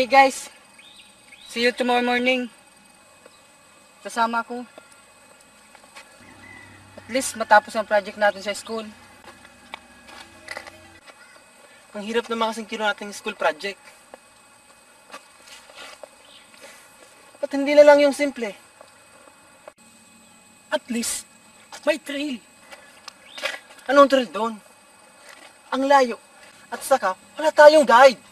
Okay guys, see you tomorrow morning. Kasama ko. At least matapos ang project natin sa school. Ang hirap naman kasing kinuha natin school project. Ba't hindi na lang yung simple? At least, may trail. Anong trail doon? Ang layo. At saka, wala tayong guide.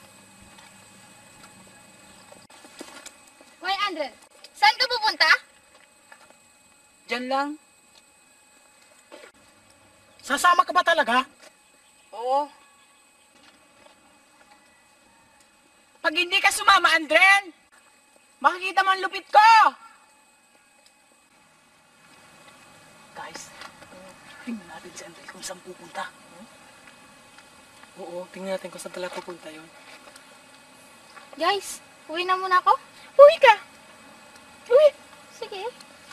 Hoy, Andre, saan ka pupunta? Diyan lang. Sasama ka ba talaga? Oo. Pag hindi ka sumama, Andren, makikita mo ang lupit ko! Guys, tingnan natin si Andren kung saan pupunta. Oo, tingnan natin kung saan talaga pupunta yun. Guys, uwi na muna ako. Uwi ka! Uwi! Sige,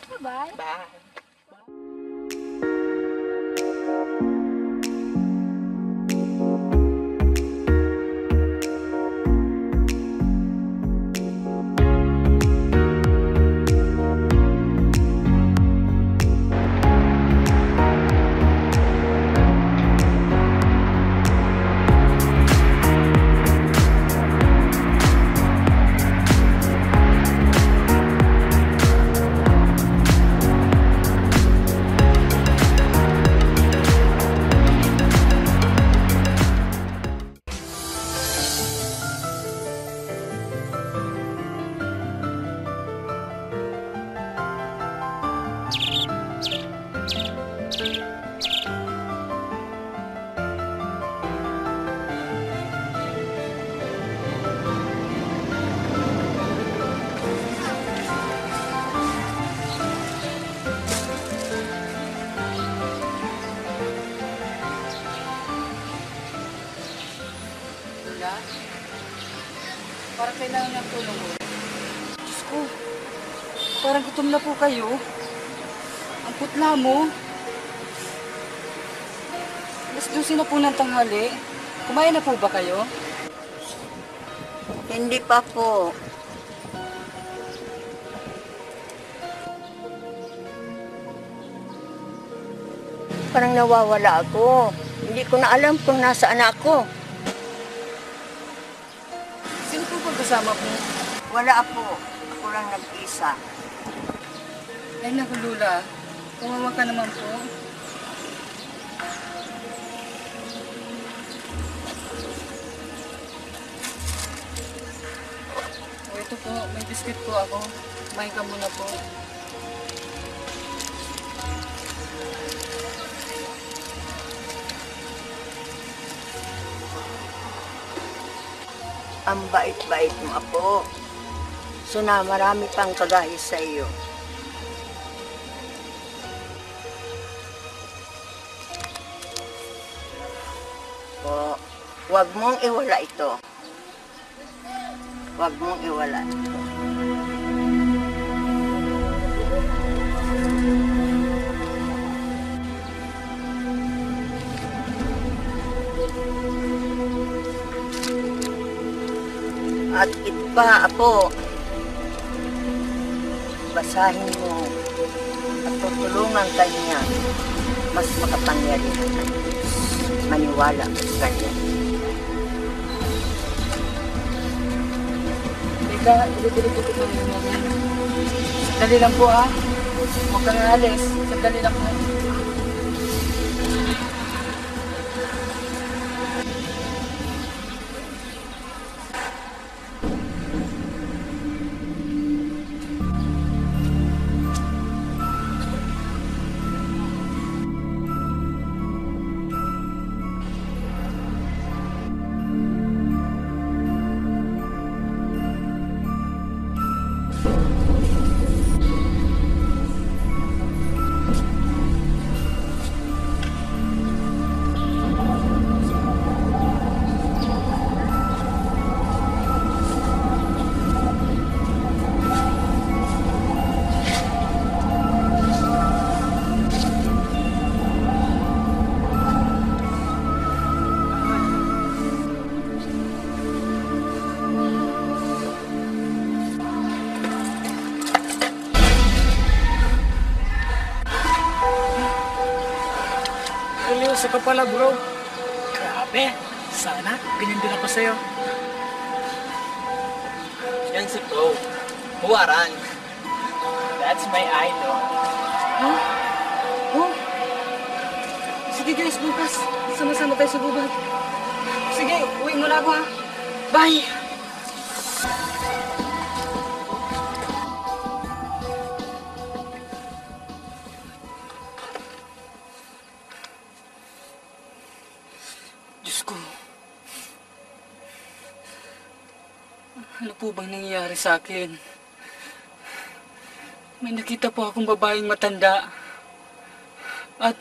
bye-bye. Bye! Kayo. Ang putla mo. Alas 12 na po ng tanghali. Kumain na po ba kayo? Hindi pa po. Parang nawawala ako. Hindi ko na alam kung nasaan ako. Sino po ba kasama po? Wala po. Ako lang nag-isa. Ay naku Lula, ka naman po. O ito po, may biscuit po ako. Kumain ka muna po. Ang bait-bait mo, Apo. So na marami pang kagaya sa iyo. Huwag mong iwala ito. Huwag mong iwala ito. At ito pa, Apo, basahin mo at tutulungan ka niya mas makapangyarihan. Maniwala ka sa Kanya. Teka, ilituloy ko. Sandali lang po ah. Huwag kang alis. Sandali lang po. Ka bro. Grabe. Sana, ganyan din ako sa'yo. Yan si Pro. Huwaran. Akin? May nakita po akong babaeng matanda. At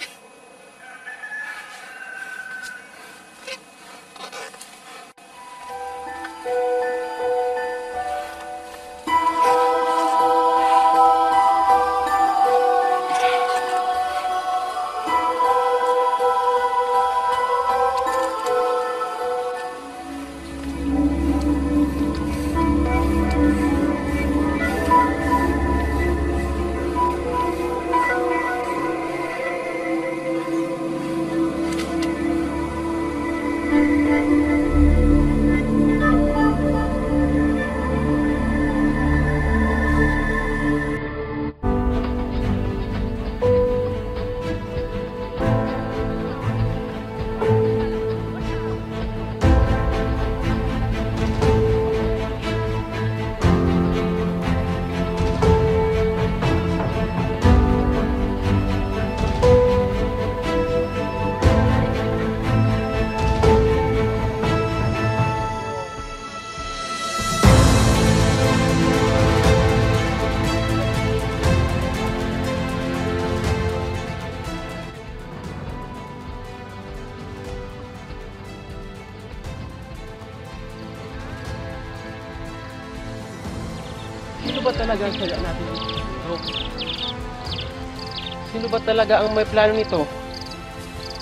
talaga ang may plano nito?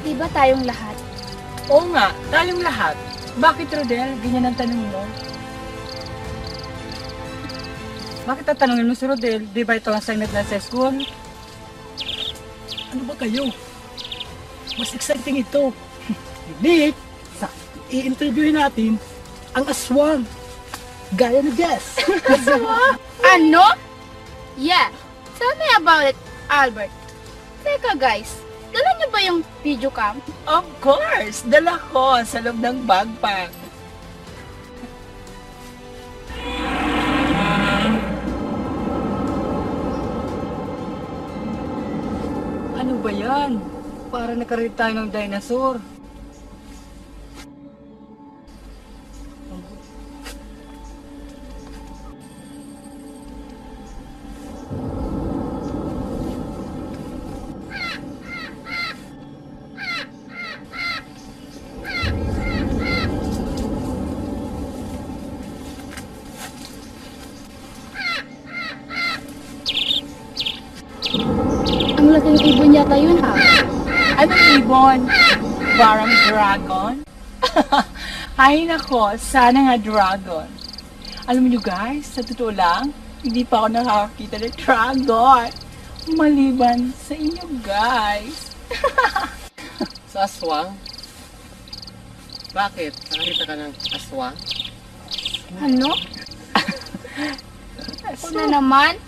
Di ba tayong lahat? Oo nga, tayong lahat. Bakit, Rodel? Ganyan ang tanong mo. bakit tatanungin mo si Rodel? Di ba ito ang sign na sa school? Ano ba kayo? Mas exciting ito. Hindi, sa i-interviewin natin ang aswang. Gaya ni Jess. Ano? Yeah. Tell me about it, Albert. Teka guys, dala niyo ba yung video cam? Of course! Dala ko sa loob ng backpack. Ano ba yan? Para nakarito tayo ng dinosaur. Ibon yata yun ha. Anong ibon? Parang dragon? Ay nako, sana nga dragon. Alam niyo guys, sa totoo lang, hindi pa ako nakakakita ng dragon. Maliban sa inyo guys. Sa aswang? Bakit? Nakakita ka ng aswang? Ano? Ako na naman?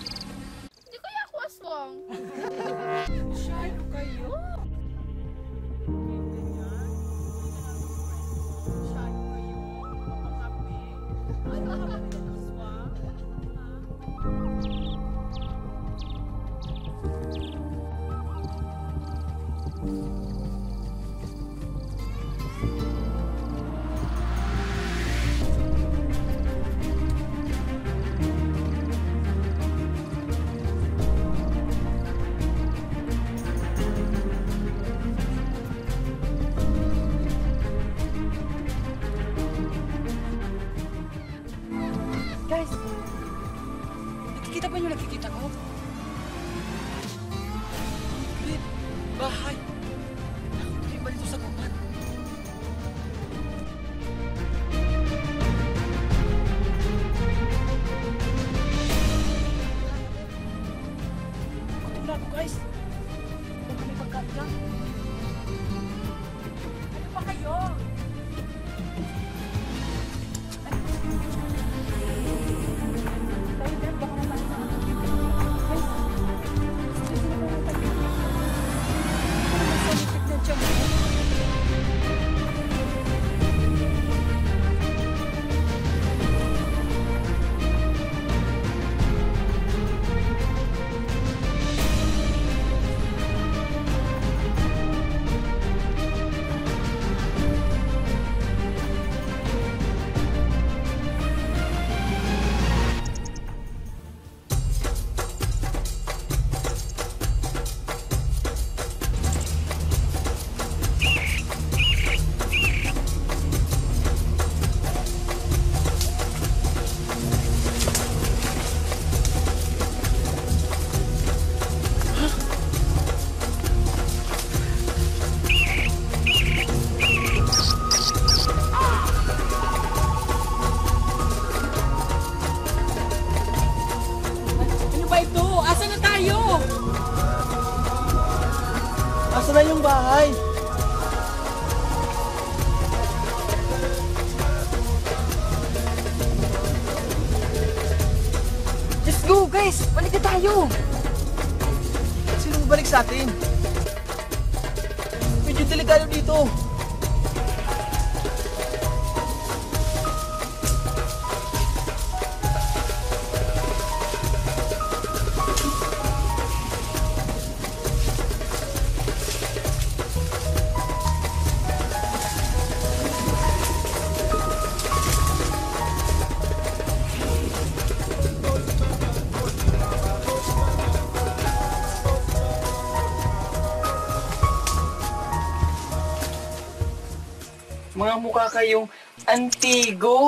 Mga mukha kayong antigo.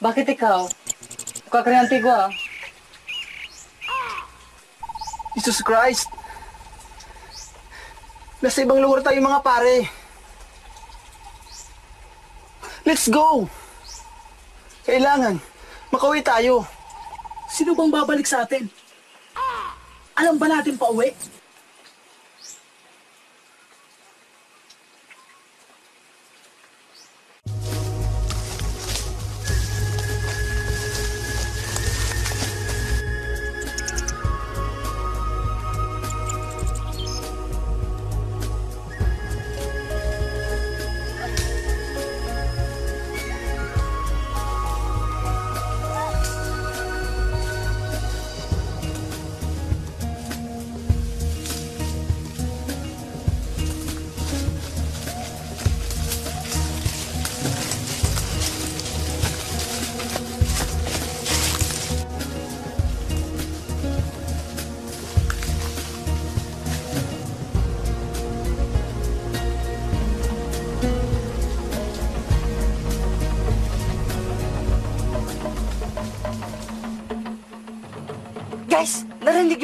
Bakit ikaw? Mukha ka rin antigo ah. Jesus Christ! Nasa ibang lugar tayo mga pare. Let's go! Kailangan, makauwi tayo. Sino bang babalik sa atin? Alam ba natin pa uwi?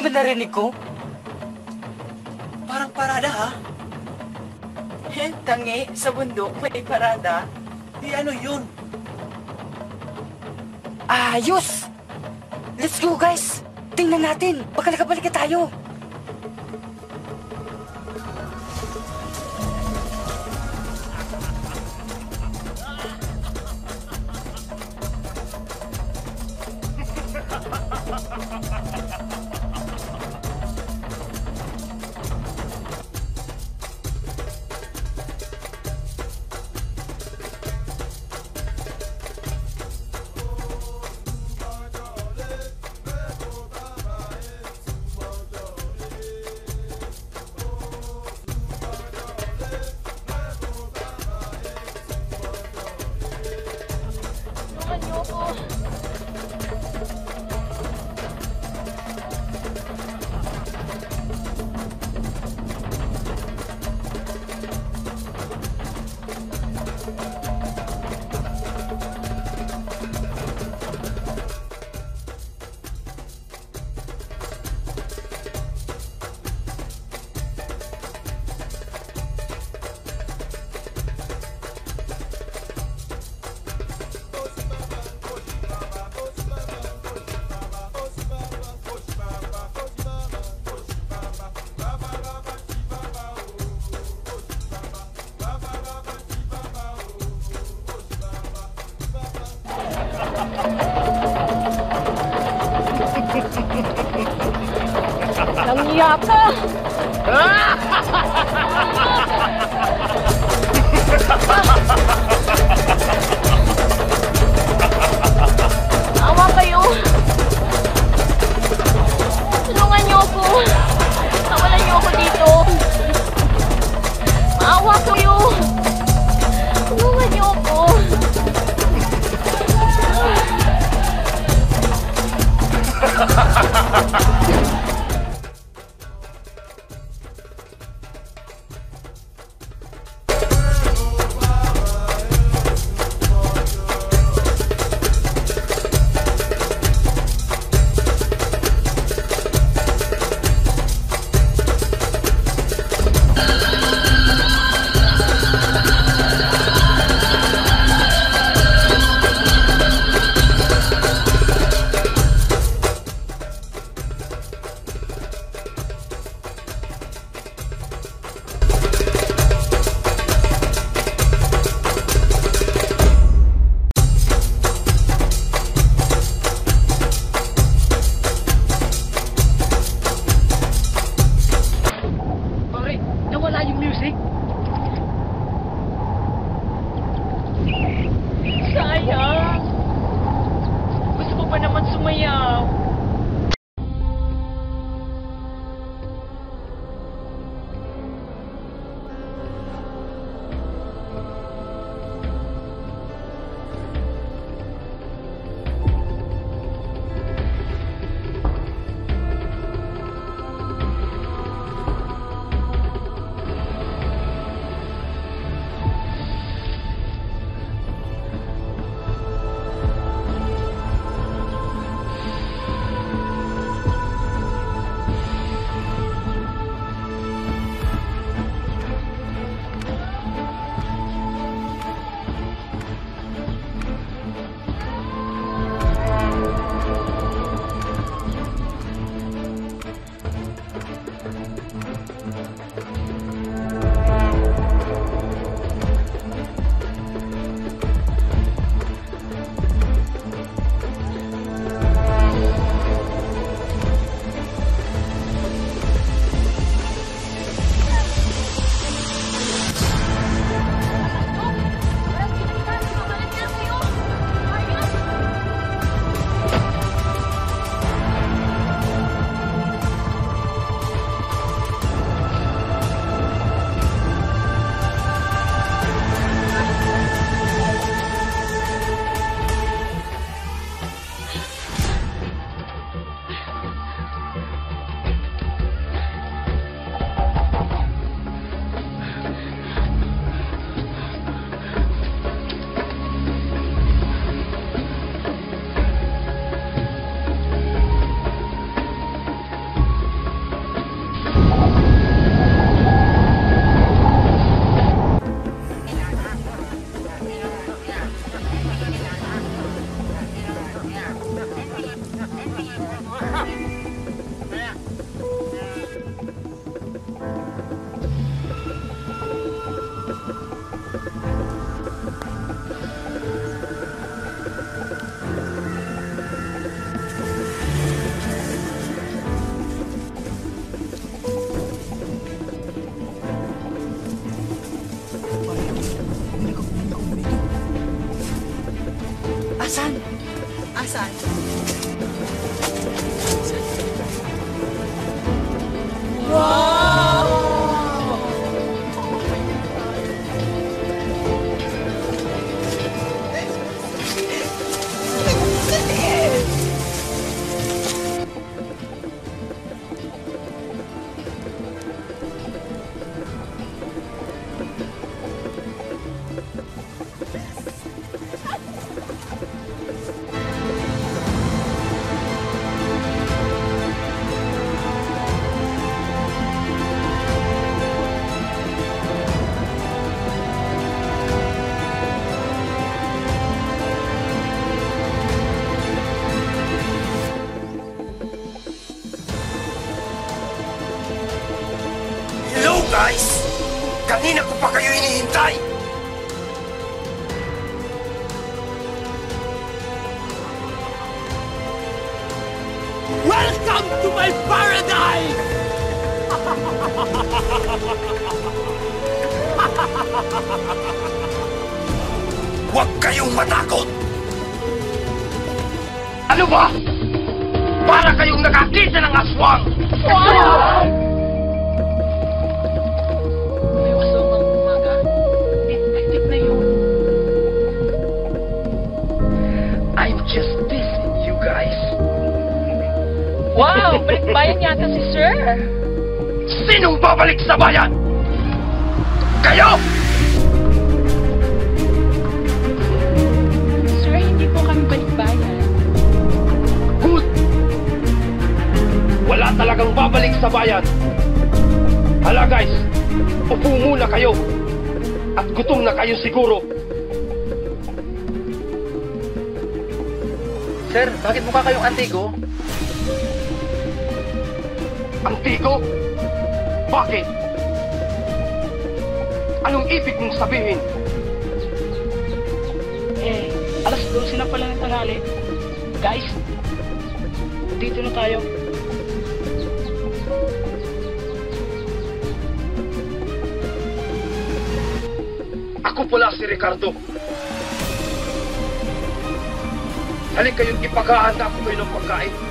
Ba narinig ko? Parang parada ha? Eh, tangi, sa bundok may parada. Di ano yun? Ayos! Let's go, guys! Tingnan natin, baka nakabalik na tayo. Maghahanda ko kayo ng pagkain.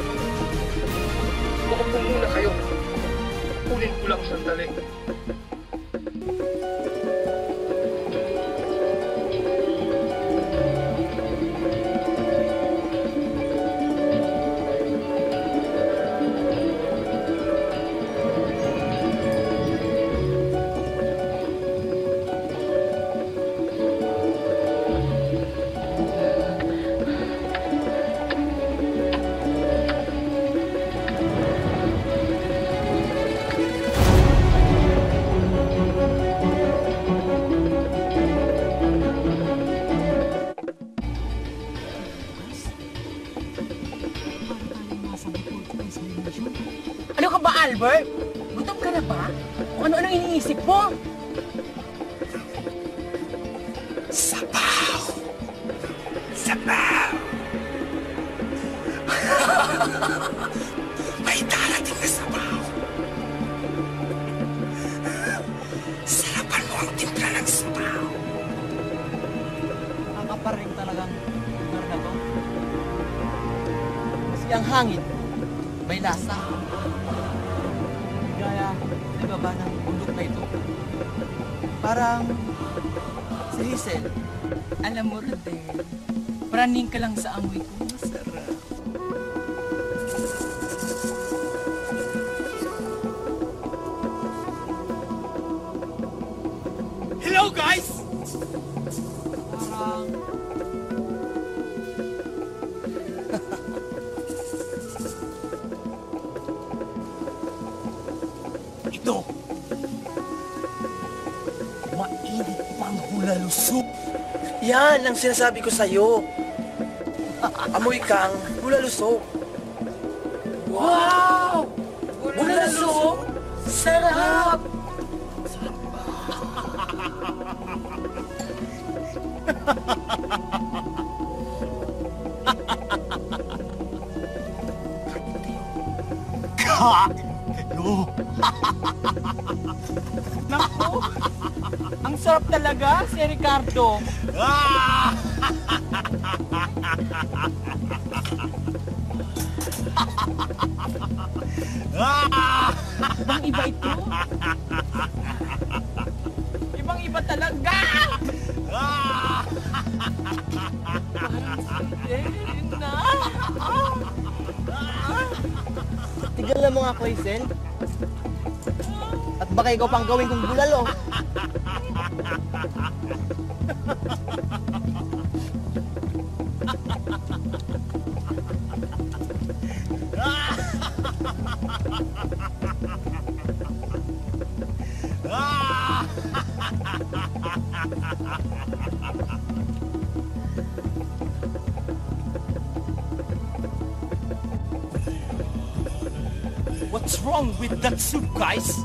ka lang sa amoy ko. Masarap. Hello, guys! Parang... Ito! Mainit pang hulalusok! Yan ang sinasabi ko sa'yo. Amoy kang bulalusok. Wow! Bulalusok? Sarap! Kaklo! Naku! Ang sarap talaga, si Ricardo. Ah! ang gawin kong bulalo. What's wrong with that soup, guys?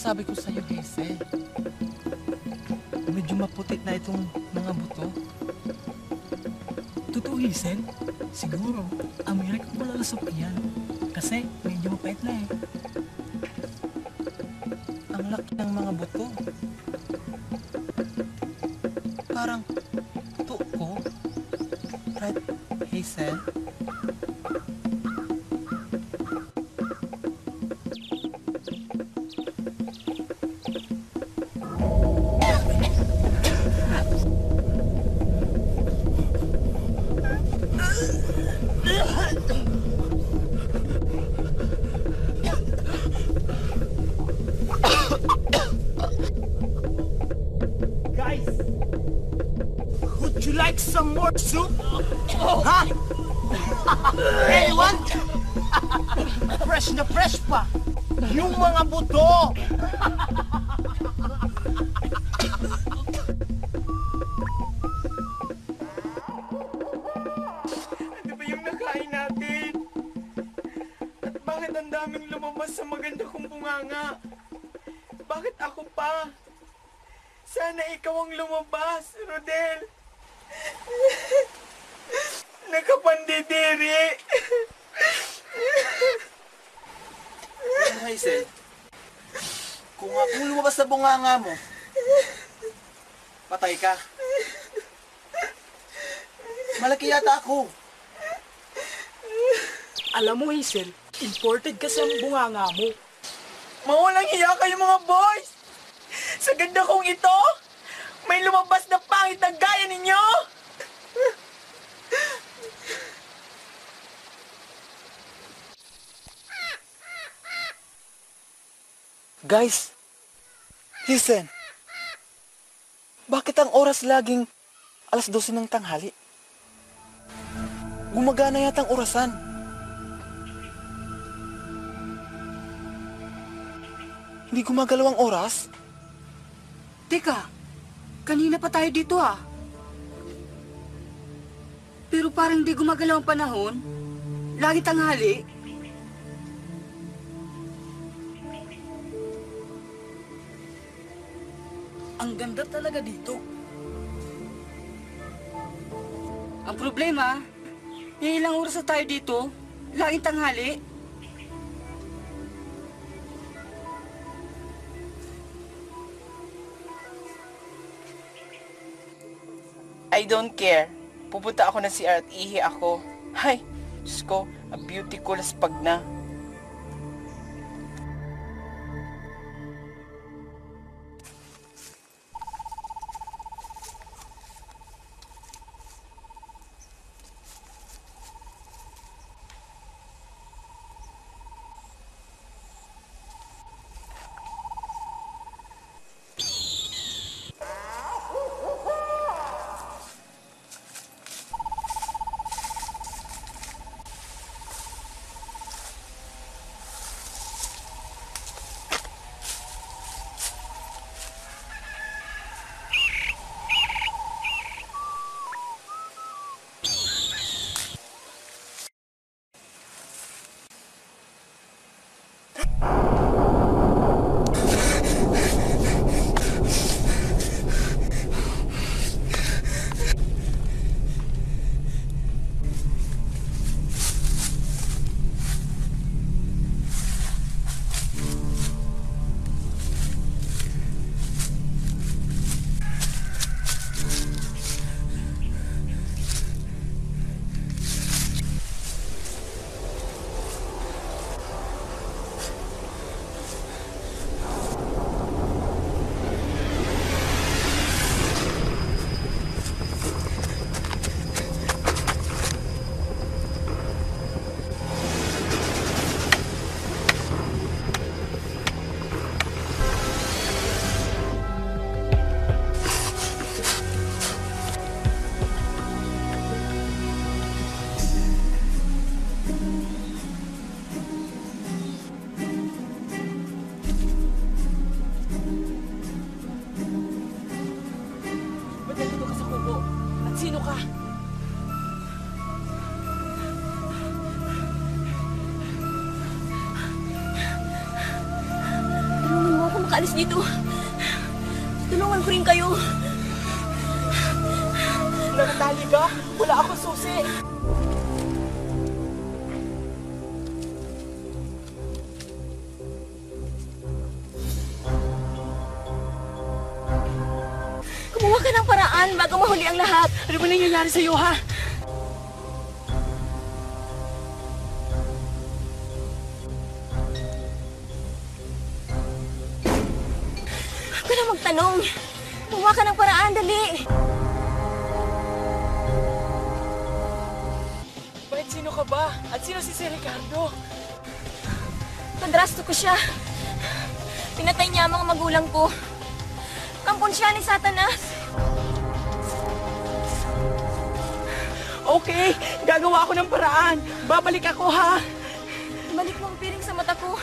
Sinasabi ko sa'yo, Hazel. Medyo maputit na itong mga buto. Hazel. Siguro, Amerika ko lalasok yan. Kasi medyo mapait na eh. Bakit ako pa? Sana ikaw ang lumabas, Rodel. Nakapandidiri. Ano, Hazel? Kung akong lumabas sa bunganga mo, patay ka. Malaki yata ako. Alam mo, Hazel, imported kasi ang bunganga mo. Mawalang hiya kayo mga boys! Sa ganda kong ito, may lumabas na pangit na gaya ninyo! Guys, listen. Bakit ang oras laging alas 12 ng tanghali? Gumagana yata ang orasan. Hindi gumagalaw ang oras? Teka, kanina pa tayo dito ah. Pero parang di gumagalaw ang panahon. Lagi tanghali. Ang ganda talaga dito. Ang problema, ilang oras na tayo dito, laging tanghali. I don't care. Pupunta ako ng CR at ihi ako. Hay, Diyos ko, a beauty ko las pag na. Makaalis dito. Tulungan ko rin kayo. Nakatali ka? Wala akong susi. Kumuha ka ng paraan bago mahuli ang lahat. Ano ba nangyayari sa'yo, ha? Siya. Pinatay niya ang mga magulang ko. Kampon siya ni Satanas. Okay, gagawa ako ng paraan. Babalik ako, ha? Balik mo ang piring sa mata ko.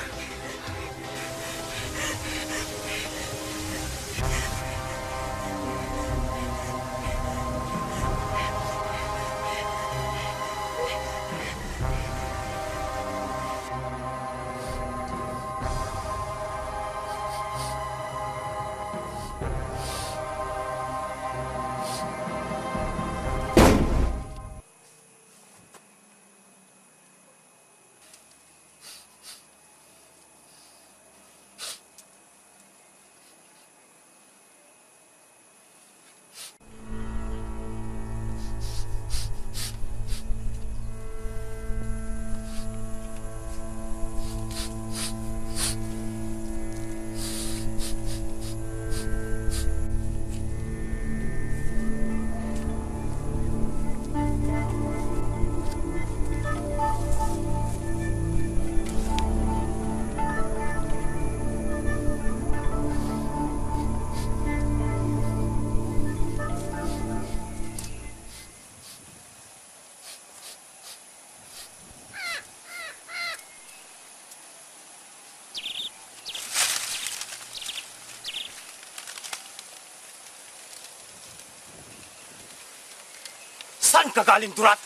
Saan ka galing, Durat?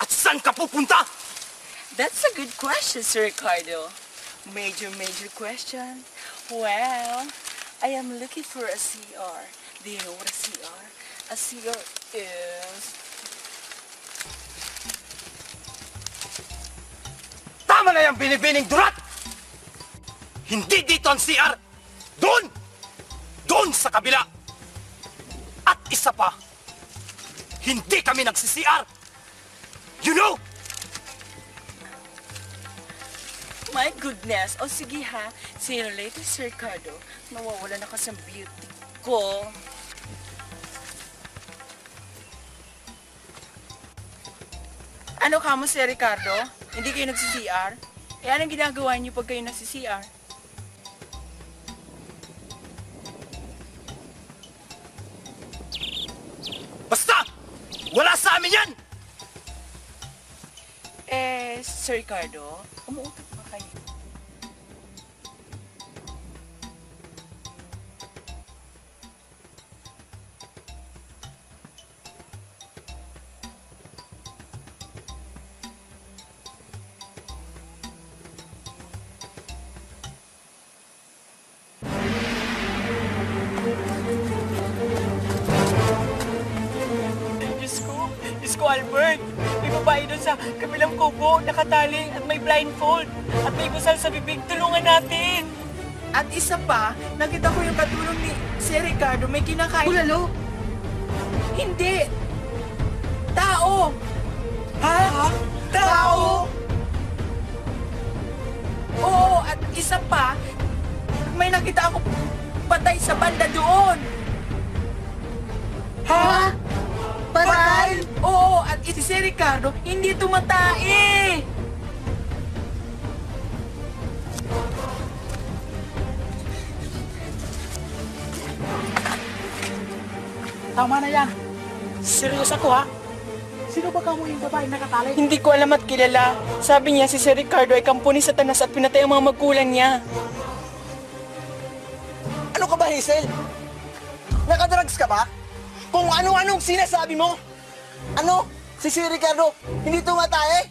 At saan ka pupunta? That's a good question, Sir Ricardo. Major, major question. Well, I am looking for a CR. Do you know what a CR? A CR is... Tama na yung binibining Durat! Hindi dito ang CR! Doon! Doon sa kabila! At isa pa, hindi kami nagsi-CR! You know? My goodness. O sige ha. You later, Sir Ricardo. Nawawala na kasi ang beauty ko. Ano ka mo, Sir Ricardo? Hindi kayo nagsi-CR? Eh, anong ginagawa niyo pag kayo nagsi-CR? Wala sa amin yan! Eh, Sir Ricardo, umuutot sa kabilang kubo, nakatali at may blindfold. At may gusal sa bibig, tulungan natin. At isa pa, nakita ko yung katulong ni Sir Ricardo, may kinakain. Bulalo! Hindi! Tao! Ha? Tao? Oo, at isa pa, may nakita ako patay sa banda doon. Ha? Patay? At si Sir Ricardo, hindi tumatae. Tama na yan. Serious ako ha? Sino ba ka mo yung babae nakatali? Hindi ko alam at kilala. Sabi niya si Sir Ricardo ay kampo ni Satanas at pinatay ang mga magulang niya. Ano ka ba, Hazel? Nakadrugs ka ba? Kung ano-anong sinasabi mo? Ano? Si si Ricardo, hindi tumatay?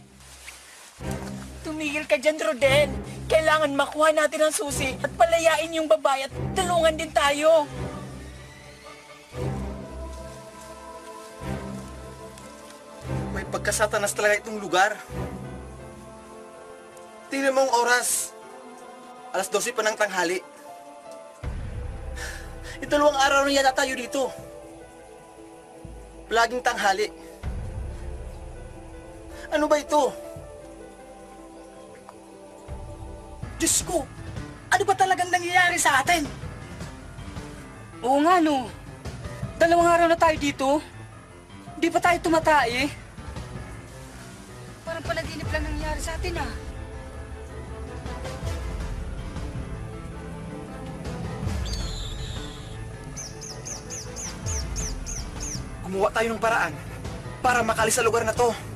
Tumigil ka dyan, Rodel. Kailangan makuha natin ang susi at palayain yung babae at tulungan din tayo. May pagkasatanas talaga itong lugar. Tingnan mo ang oras. Alas 12 pa ng tanghali. Italawang araw na yata tayo dito. Laging tanghali. Ano ba ito? Diyos ko, ano ba talagang nangyayari sa atin? Oo nga, no. Dalawang araw na tayo dito. Di pa tayo tumatay, Parang panaginip lang nangyari sa atin, ah. Gumawa tayo ng paraan para makalis sa lugar na to.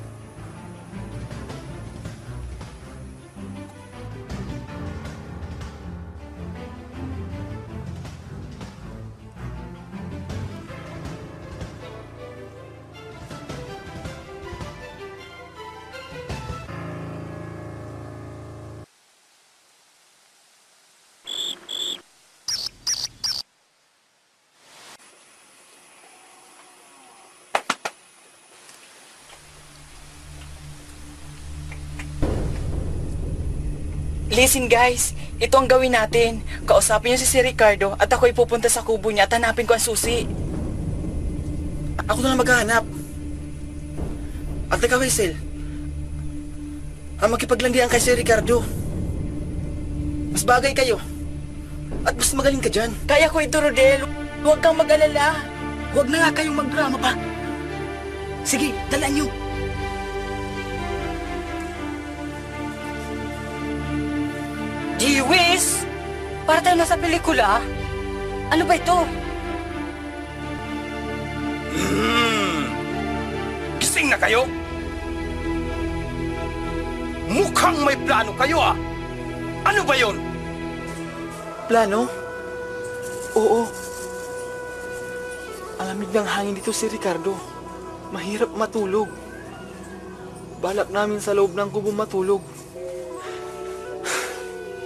Listen guys, ito ang gawin natin. Kausapin niyo si si Ricardo at ako'y pupunta sa kubo niya at hanapin ko ang susi. Ako na lang maghahanap. At ikaw, Hazel, ang makipaglandian kay si Ricardo. Mas bagay kayo. At mas magaling ka dyan. Kaya ko ito, Rodel. Huwag kang mag-alala. Huwag na nga kayong magdrama pa. Sige, dala niyo. Giwis! Para tayo nasa pelikula. Ano ba ito? Hmm. Gising na kayo? Mukhang may plano kayo ah. Ano ba yon? Plano? Oo. Alamig ng hangin dito si Ricardo. Mahirap matulog. Balak namin sa loob ng kubo matulog.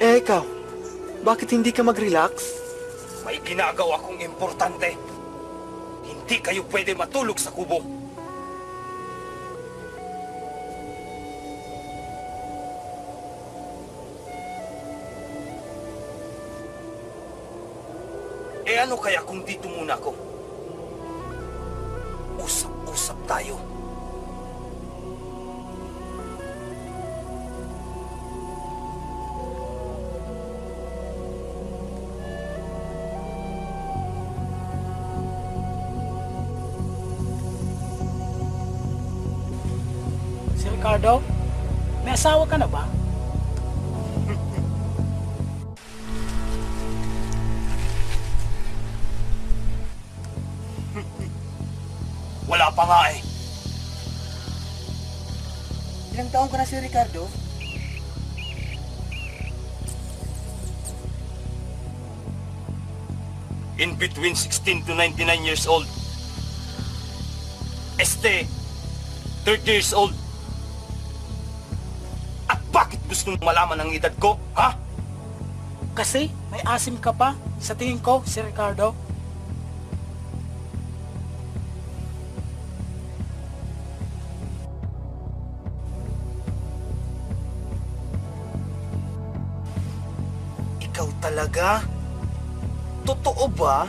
Eh ikaw, bakit hindi ka mag-relax? May ginagawa kong importante. Hindi kayo pwede matulog sa kubo. Eh ano kaya kung dito muna ako? Usap-usap tayo. May asawa ka na ba? Wala pa nga eh. Ilang taon ka na si Ricardo? In between 16 to 99 years old. Este, 30 years old. Gusto mong malaman ang edad ko, ha? Kasi may asim ka pa. Sa tingin ko, si Ricardo. Ikaw talaga? Totoo ba?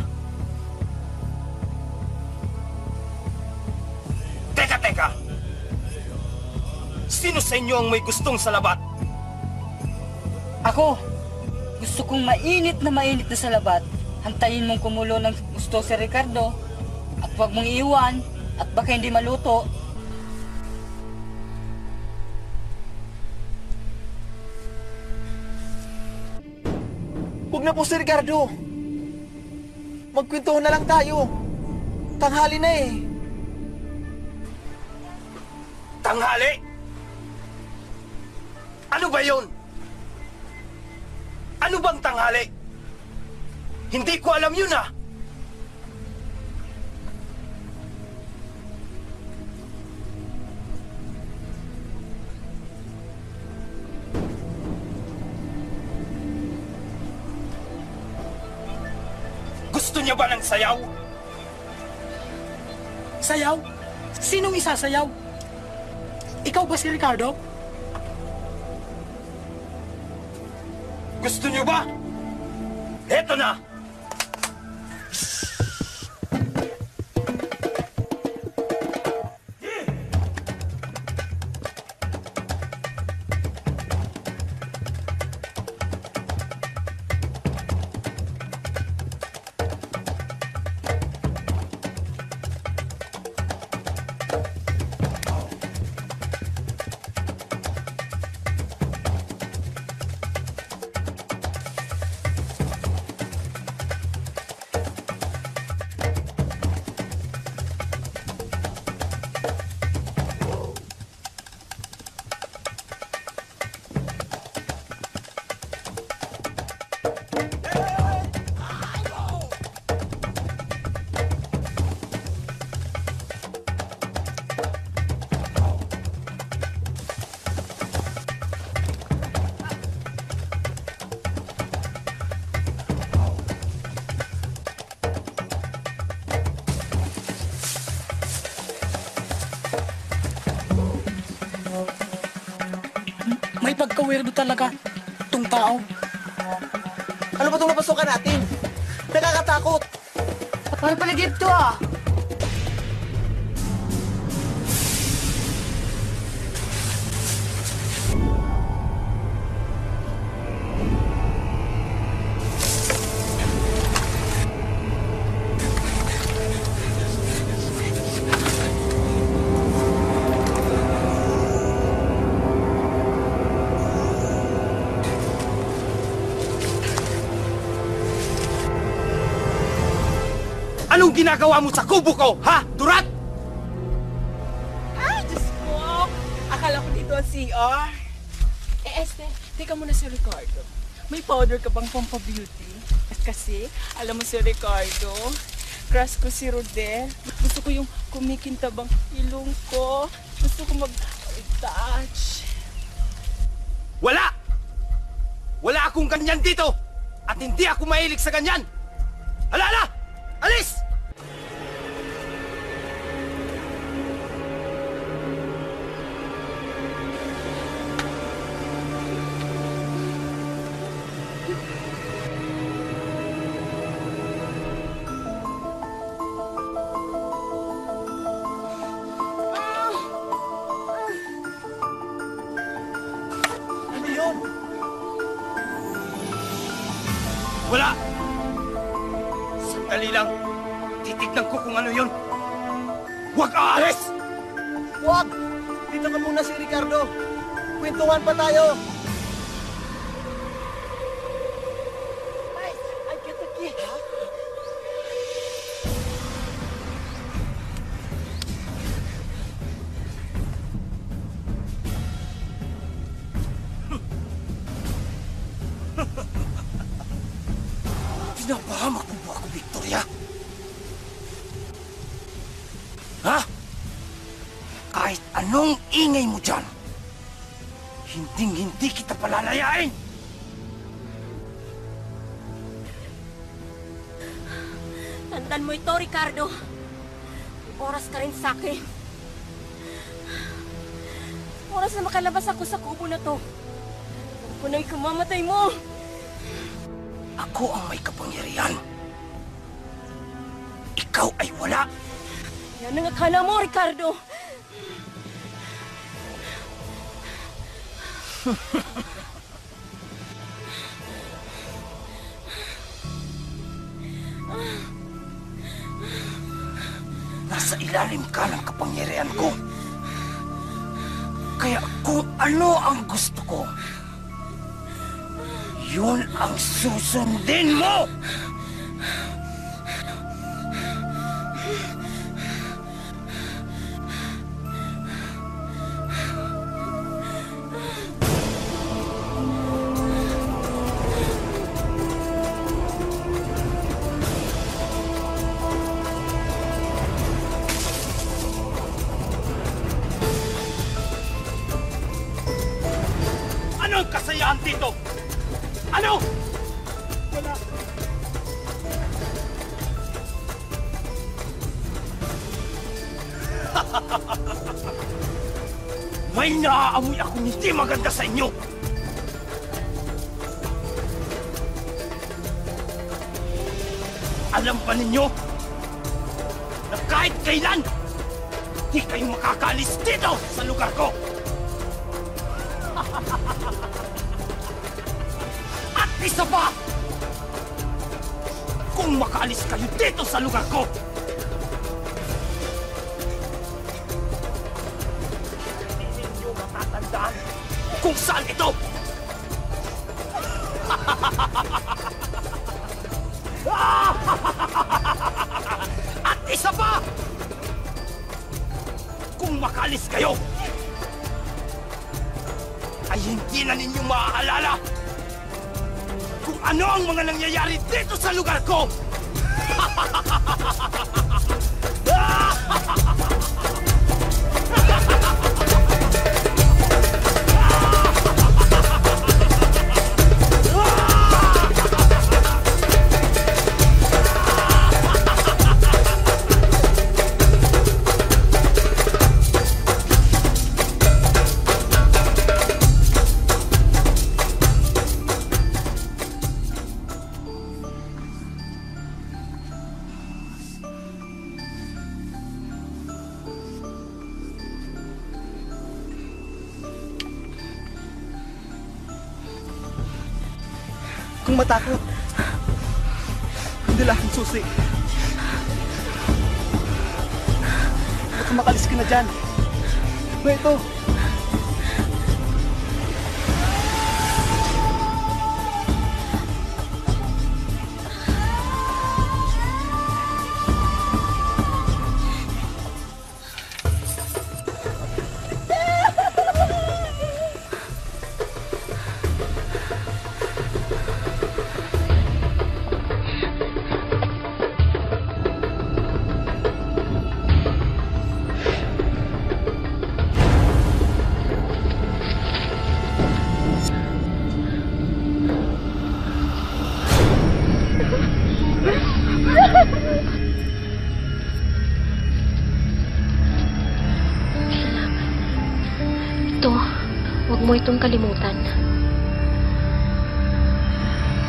Teka, teka! Sino sa inyo ang may gustong salabat? Ako, gusto kong mainit na mainit na salabat. Hantayin mong kumulo ng gusto si Ricardo. At huwag mong iwan. At baka hindi maluto. Huwag na po si Ricardo. Magkwentuhan na lang tayo. Tanghali na eh. Tanghali? Yun na! Gusto niya ba ng sayaw? Sayaw? Sinong isasayaw? Ikaw ba si Ricardo? Gusto niyo ba? Eto na! Pagka-weirdo talaga. Itong tao. Ano ba itong napasukan natin? Nakakatakot! Parang palagip to ah. Anong ginagawa mo sa kubo ko, ha? Durat! Ay, Diyos ko! Akala ko dito ang CR. Eh, Este, teka muna si Ricardo. May powder ka bang pampabeauty? Kasi, alam mo si Ricardo, crush ko si Rodel. Gusto ko yung kumikintabang ilong ko. Gusto ko mag-touch. Wala! Wala akong ganyan dito! At hindi ako mahilig sa ganyan! katangian dito? Ano? Wala. May naaamoy akong hindi maganda sa inyo! Alam pa ninyo na kahit kailan, hindi kayo makakalis dito sa lugar ko! Isa pa, kung makaalis kayo dito sa lugar ko, itong kalimutan.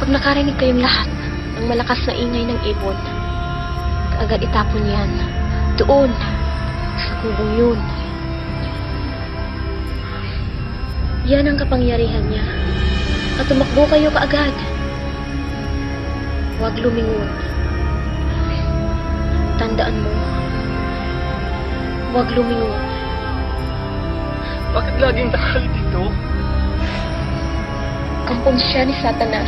Pag nakarinig kayong lahat ng malakas na ingay ng ibon, kaagad itapon yan. Doon, sa kubong yun. Yan ang kapangyarihan niya. At tumakbo kayo kaagad. Huwag lumingon. Tandaan mo. Huwag lumingon. Bakit laging dahil dito? Kampong siya ni Satanas.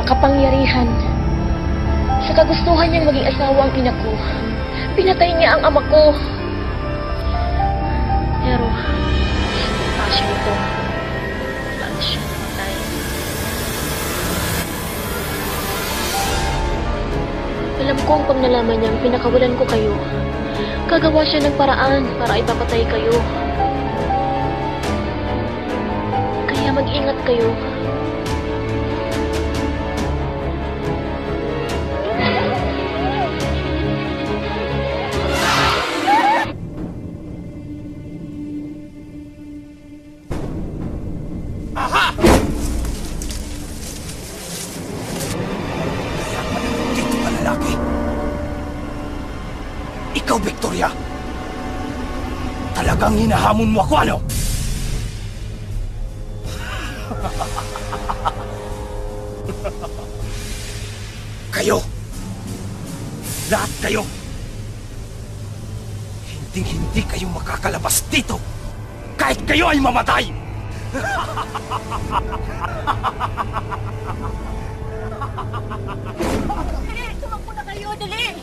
Makapangyarihan. Sa kagustuhan niyang maging asawa ang ina ko, pinatay niya ang ama ko. Pero, sa pasyo ito, bago siya namatay. Alam kong pag nalaman niyang pinakawalan ko kayo, gagawa siya ng paraan para ipapatay kayo. Mag-ingat kayo. Ikaw, Victoria. Talagang hinahamon mo ako, ano? Kayo ay mamatay. Dali, tumakbo na kayo, dali!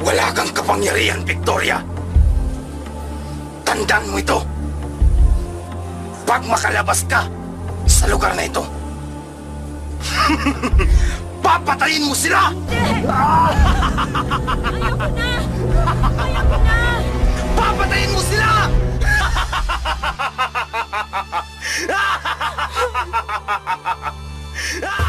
Wala kang kapangyarihan, Victoria. Tandaan mo ito. Pag makalabas ka sa lugar na ito, Papatayin mo sila! Hindi! Ayoko na! Ayoko na! Papatayin mo sila! ah!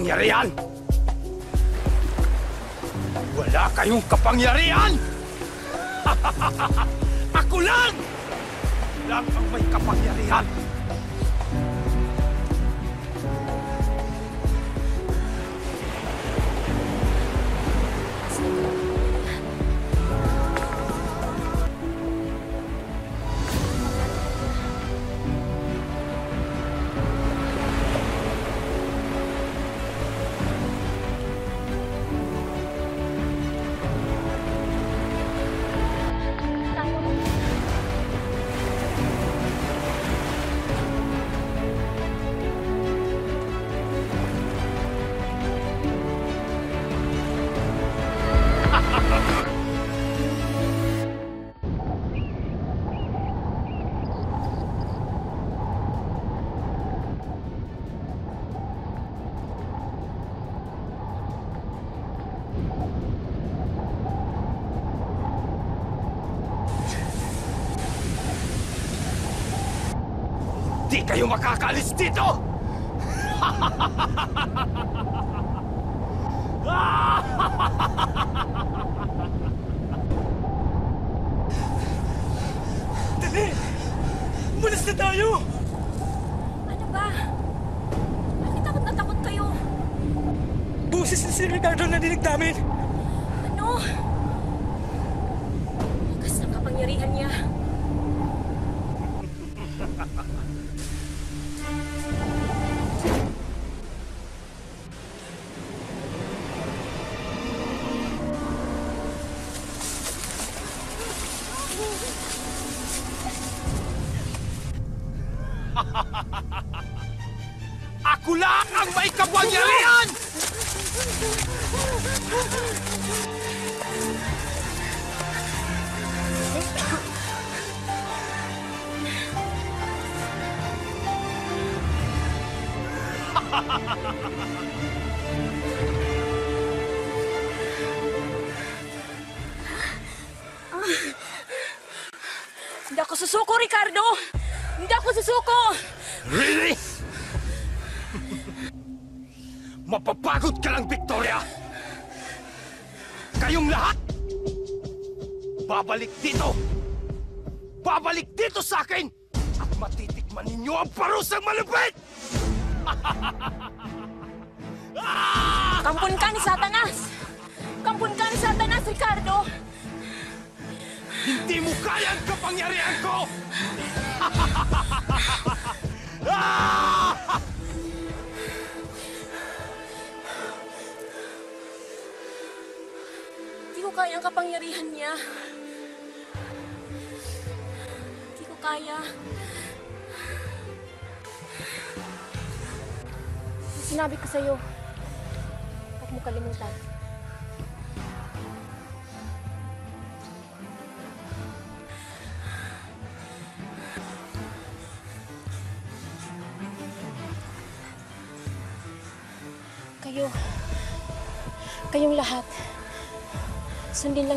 kapangyarihan! Wala kayong kapangyarihan! Ako lang! Lang ang may kapangyarihan! kayo makakaalis dito! Dali! Malis na tayo! Ano ba? Bakit takot na takot kayo? Busis ni si Ricardo na dinig namin! 别动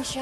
学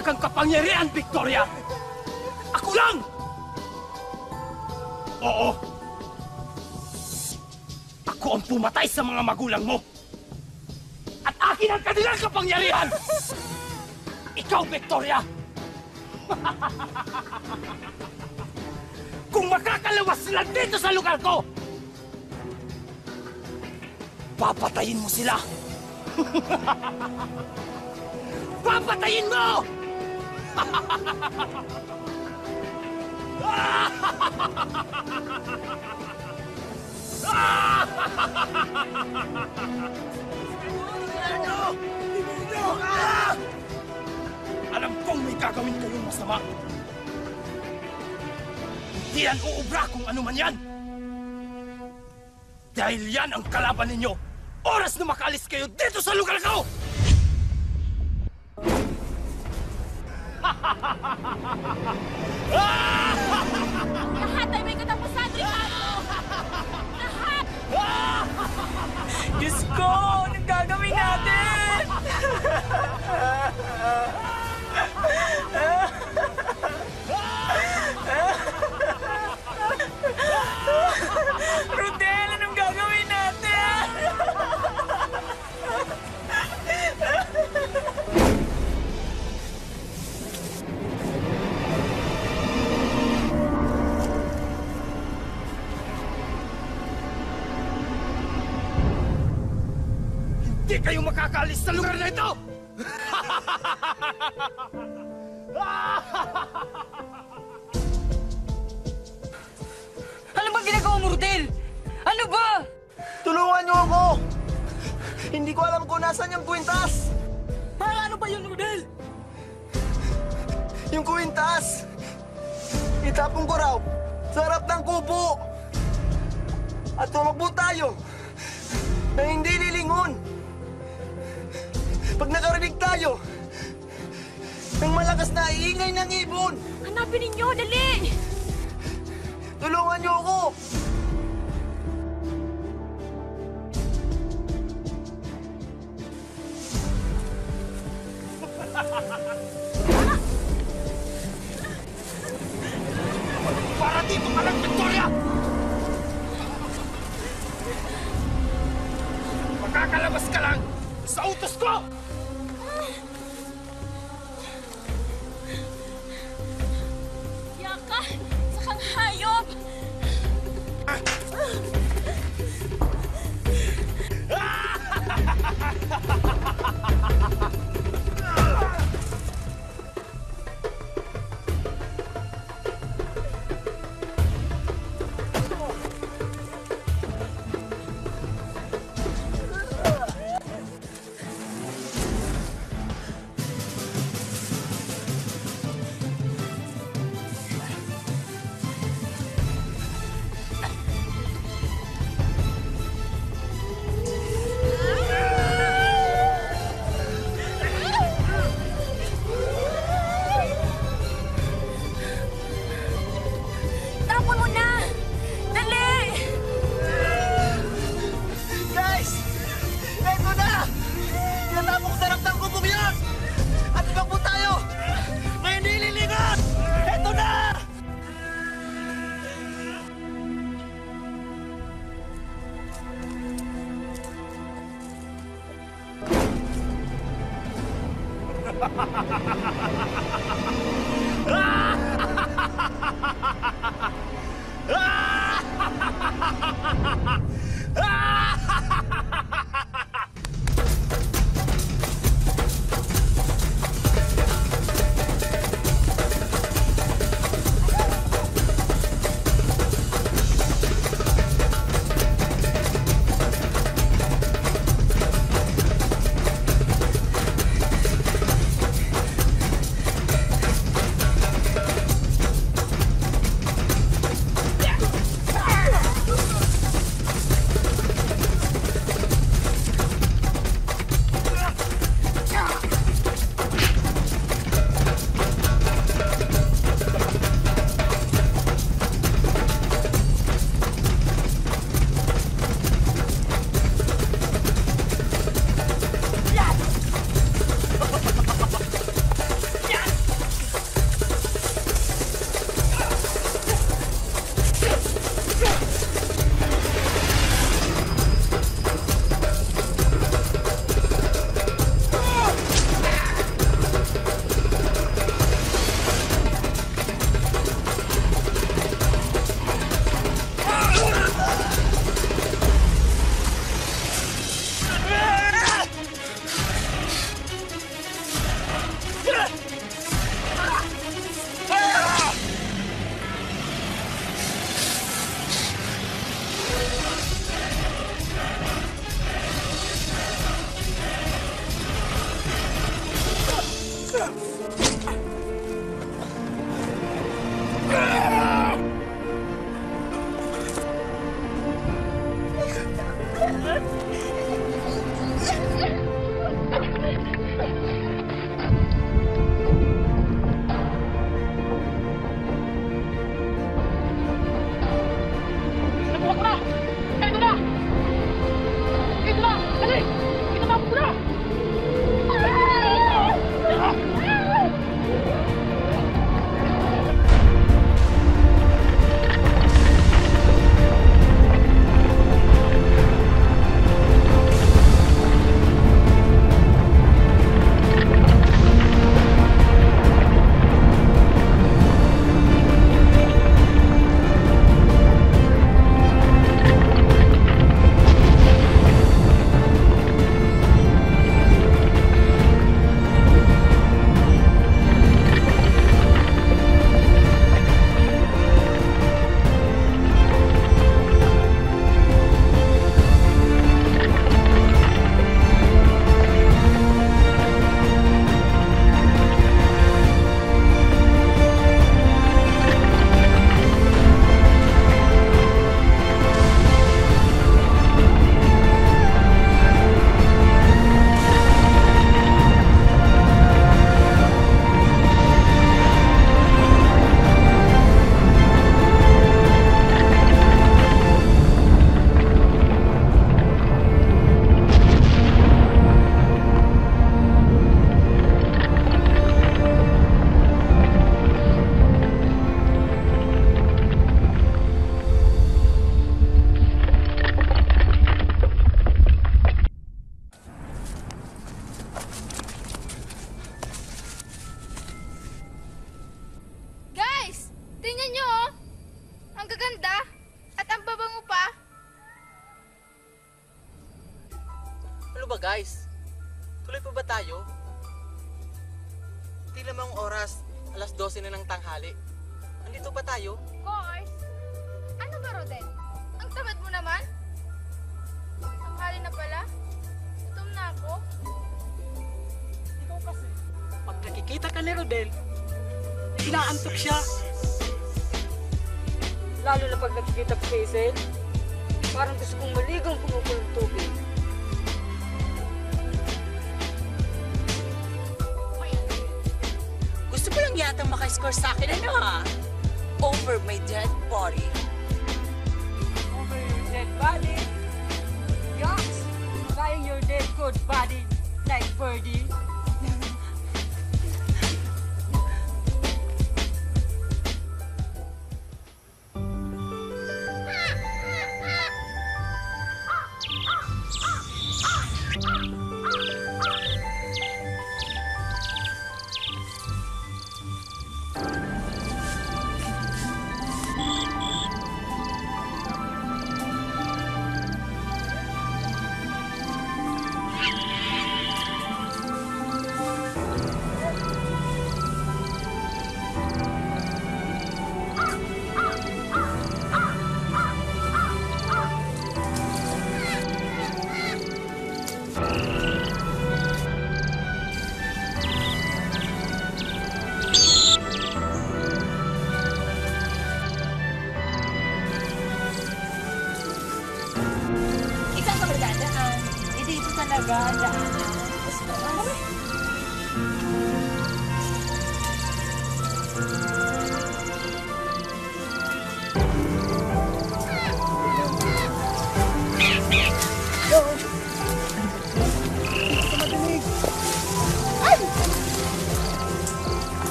Wala kang kapangyarihan, Victoria! Ako lang! Oo. Ako ang pumatay sa mga magulang mo. At akin ang kanilang kapangyarihan! Ikaw, Victoria! Kung makakalawas sila dito sa lugar ko, papatayin mo sila! papatayin mo! Alam kong may gagawin kayong masama. Hindi yan uubra kung ano man yan. Dahil yan ang kalaban ninyo. Oras na makaalis kayo dito sa lugar ko!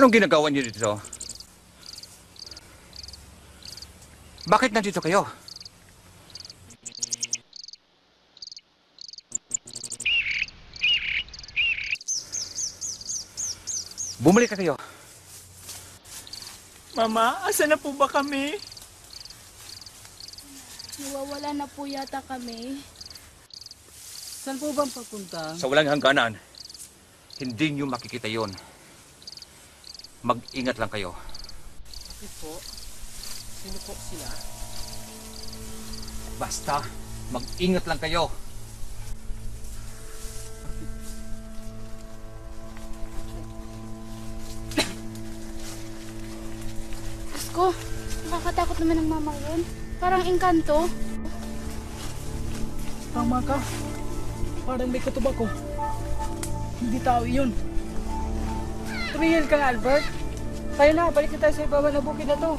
Anong ginagawa niyo dito? Bakit nandito kayo? Bumalik ka kayo. Mama, asa na po ba kami? Nawawala na po yata kami. Saan po bang papunta? Sa walang hangganan, hindi niyo makikita yon. Mag-ingat lang kayo. Bakit po? Sino po sila? Basta, mag-ingat lang kayo. Diyos ko, nakakatakot naman ng mama yun. Parang engkanto. Tama ka. Parang may katuba ko. Hindi tao yun. Tumingin ka, Albert. Tayo na, balik na tayo sa ibaba ng bukid na to.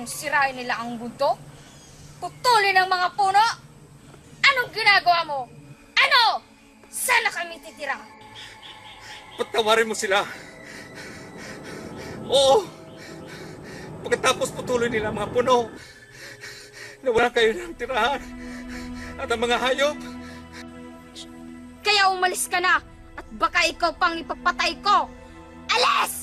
Mong sirain nila ang mundo? Putulin ang mga puno? Anong ginagawa mo? Ano? Sana kami titira. Patawarin mo sila. Oo. Pagkatapos putuloy nila ang mga puno, nawalan kayo ng tirahan. At ang mga hayop, Kaya umalis ka na at baka ikaw pang ipapatay ko. Alis!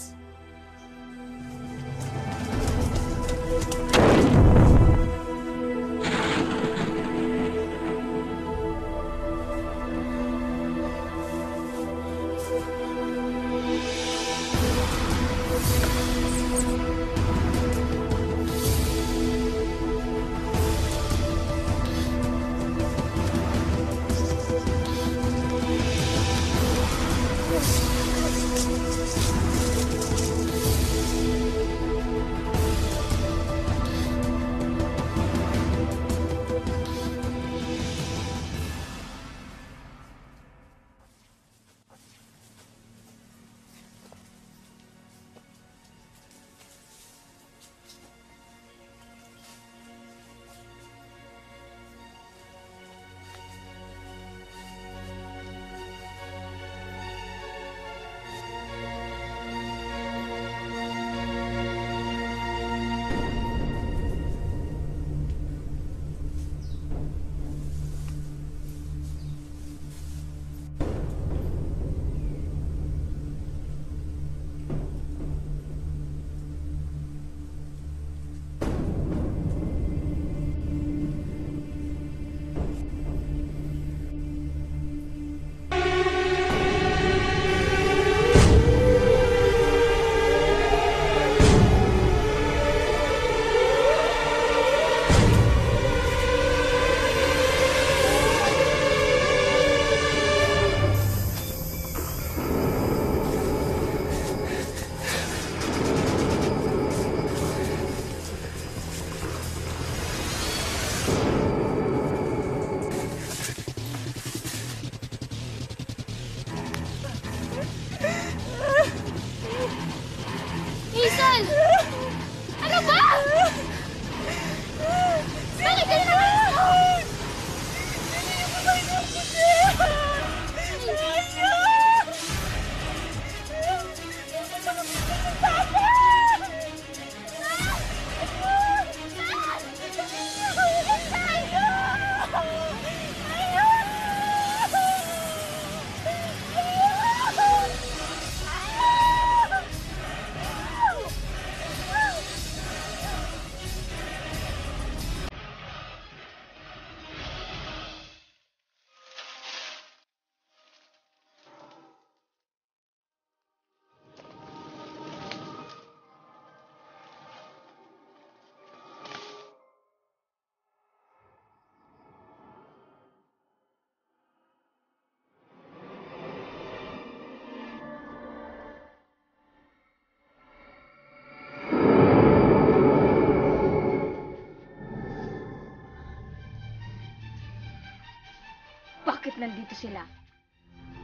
Nandito sila?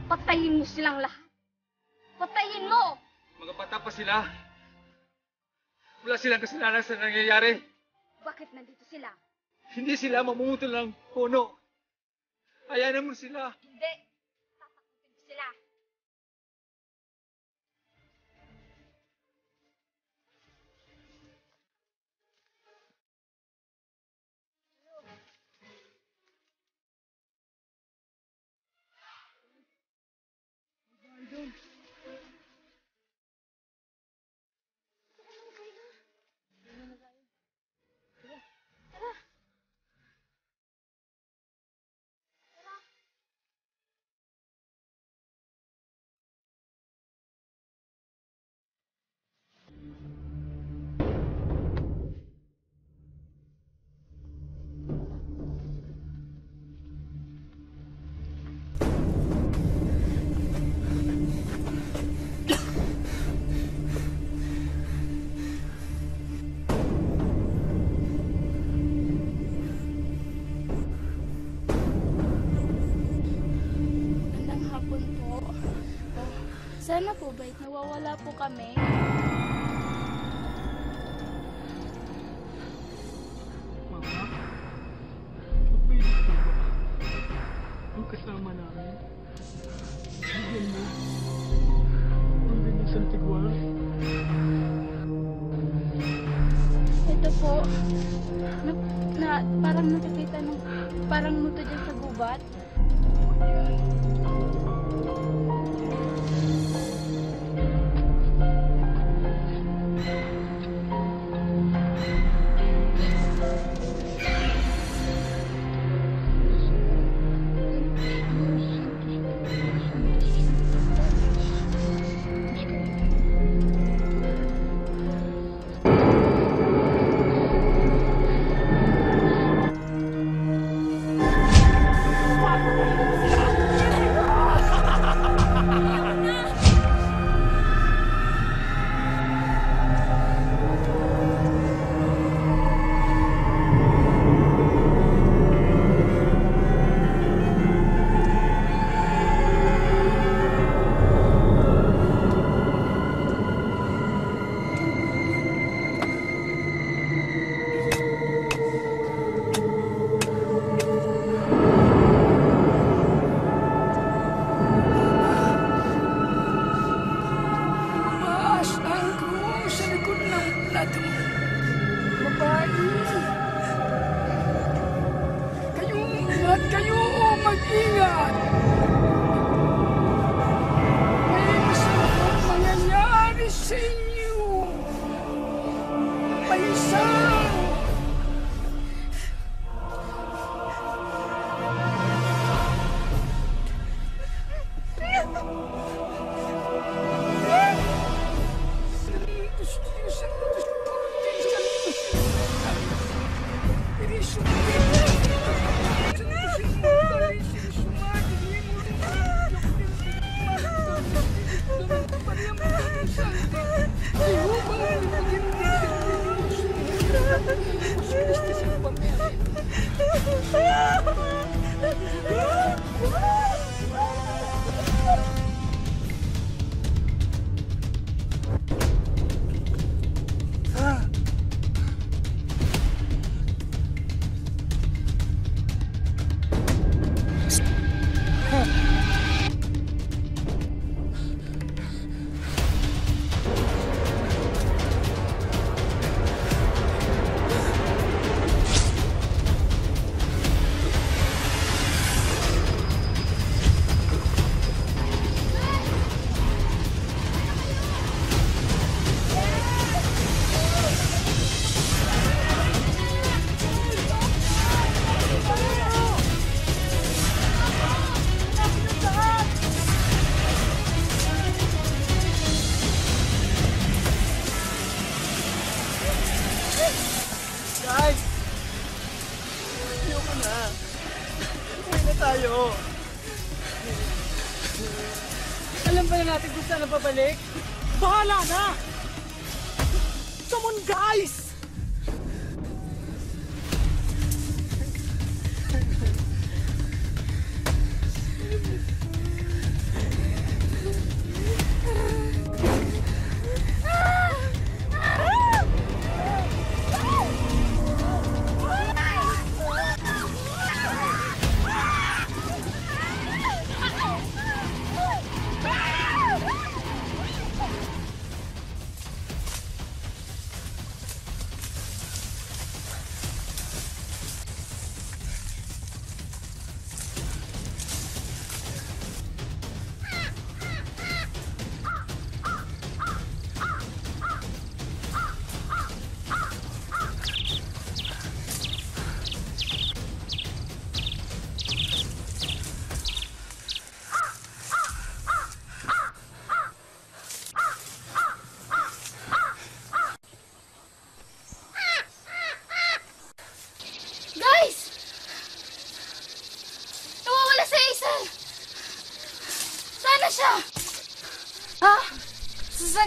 Patayin mo silang lahat. Patayin mo! mga bata pa sila. Wala silang kasalanan sa nangyayari. Bakit nandito sila? Hindi sila mamumutol ng puno. Hayaan mo sila. Hindi. wala po kami. 诶呀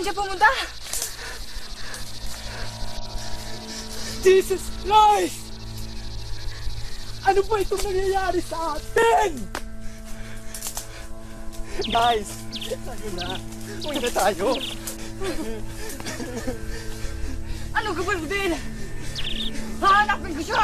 ka pumunta? Jesus Christ! Ano ba itong nangyayari sa atin? Guys, tayo na. Uwi na tayo. ano ka ba din? Hahanapin ko siya!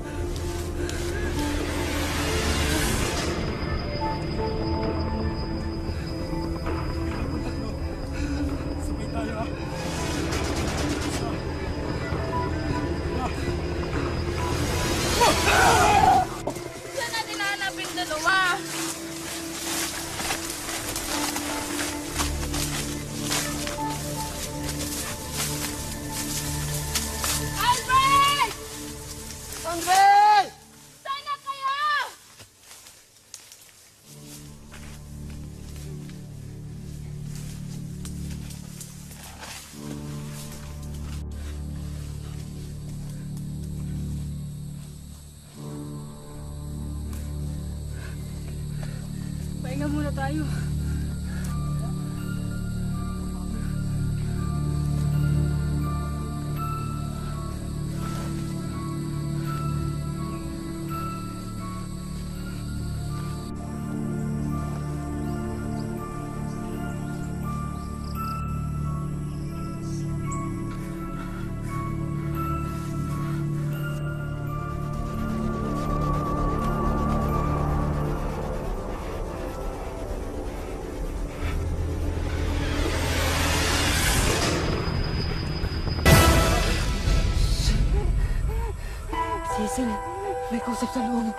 Absalom,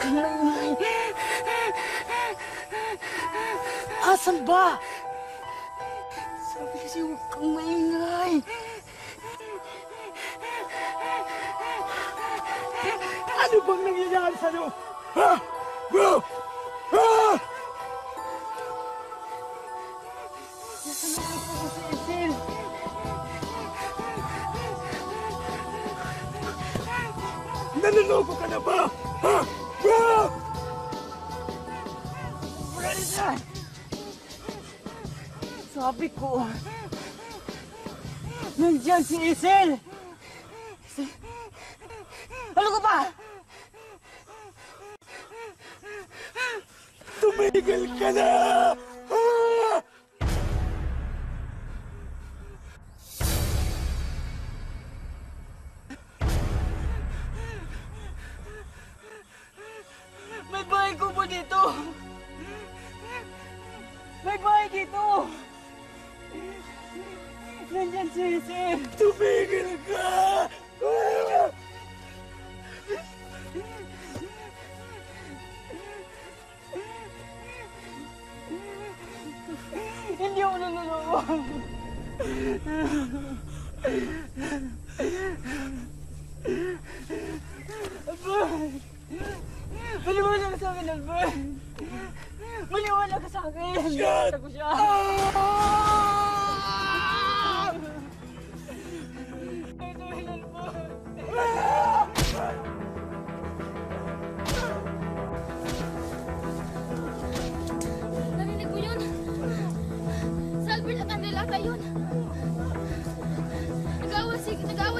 kılınmay. Asıl ba. Sabisi ukmayınay. Ano bang nangyayari sa'yo? Ano? Niloloko ka na ba? Ha? Ha? Wala na! Sabi ko, nandiyan si Isel! Si... Ano ko ba? Tumigil ka na!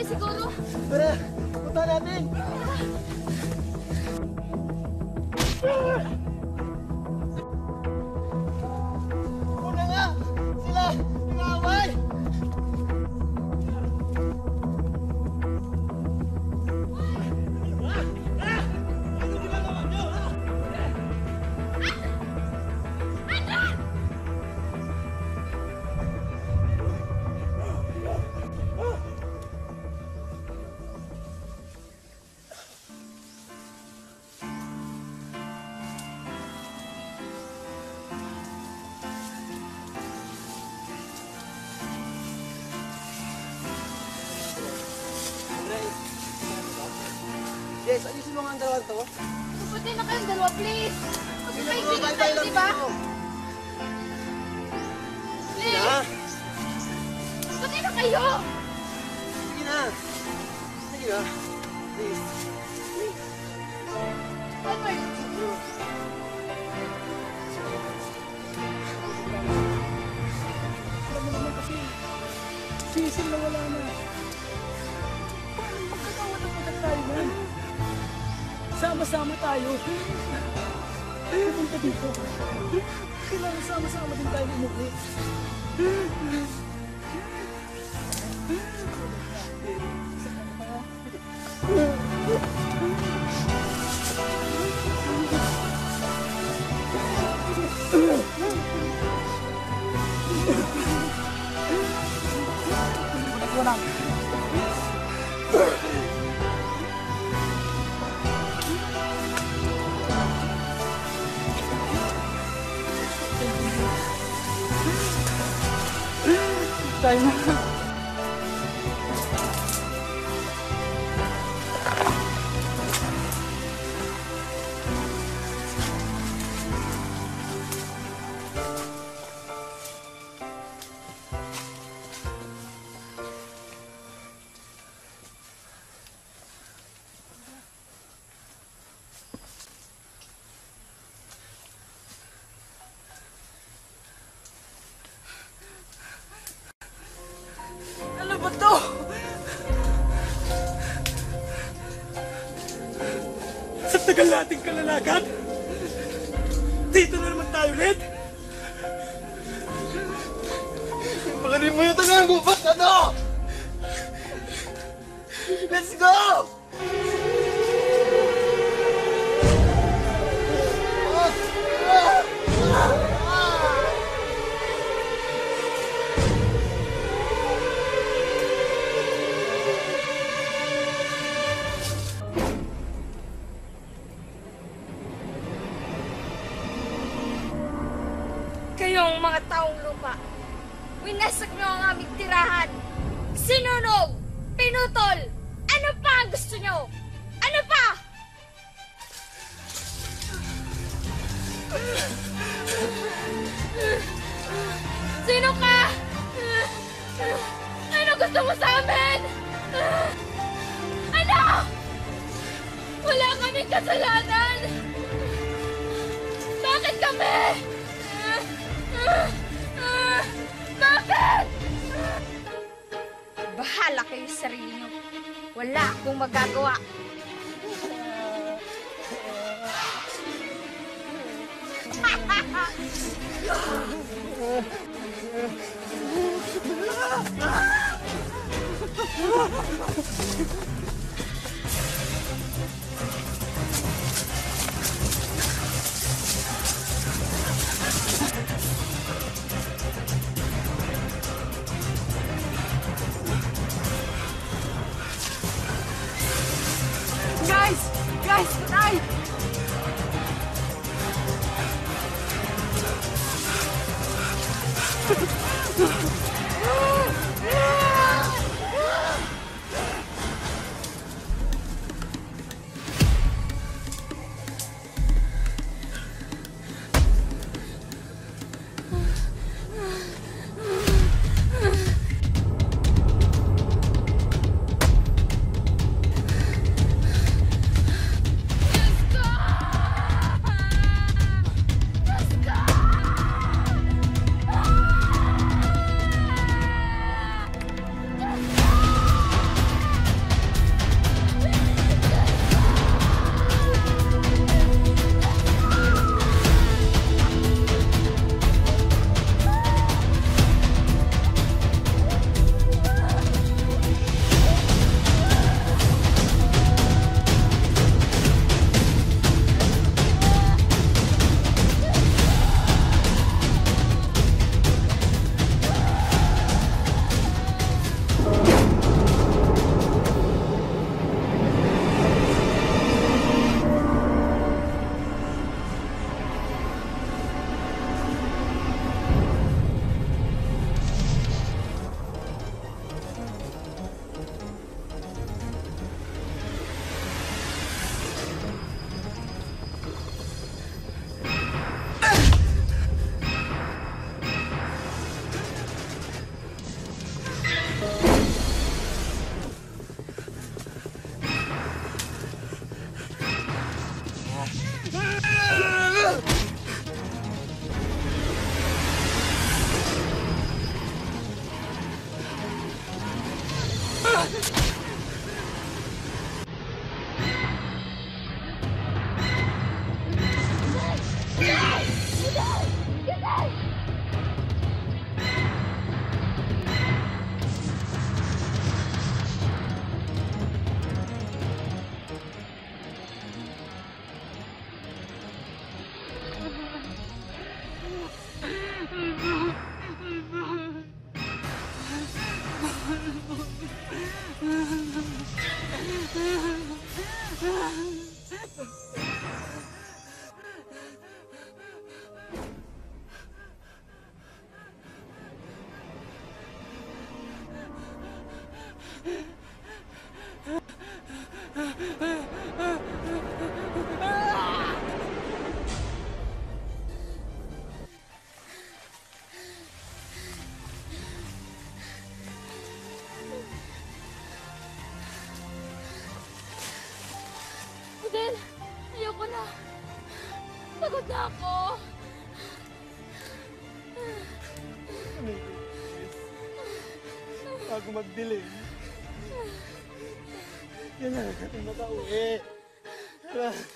siguro. Tara, punta natin. nating kalalagat Wala kaming kasalanan! Bakit kami? Bakit? Bahala kayo sa sarili nyo. Wala akong magagawa. Ah! Guys! Guys! Nein! na. Pagod na ako. Bago magdilim. Kailangan natin makauwi. Tara.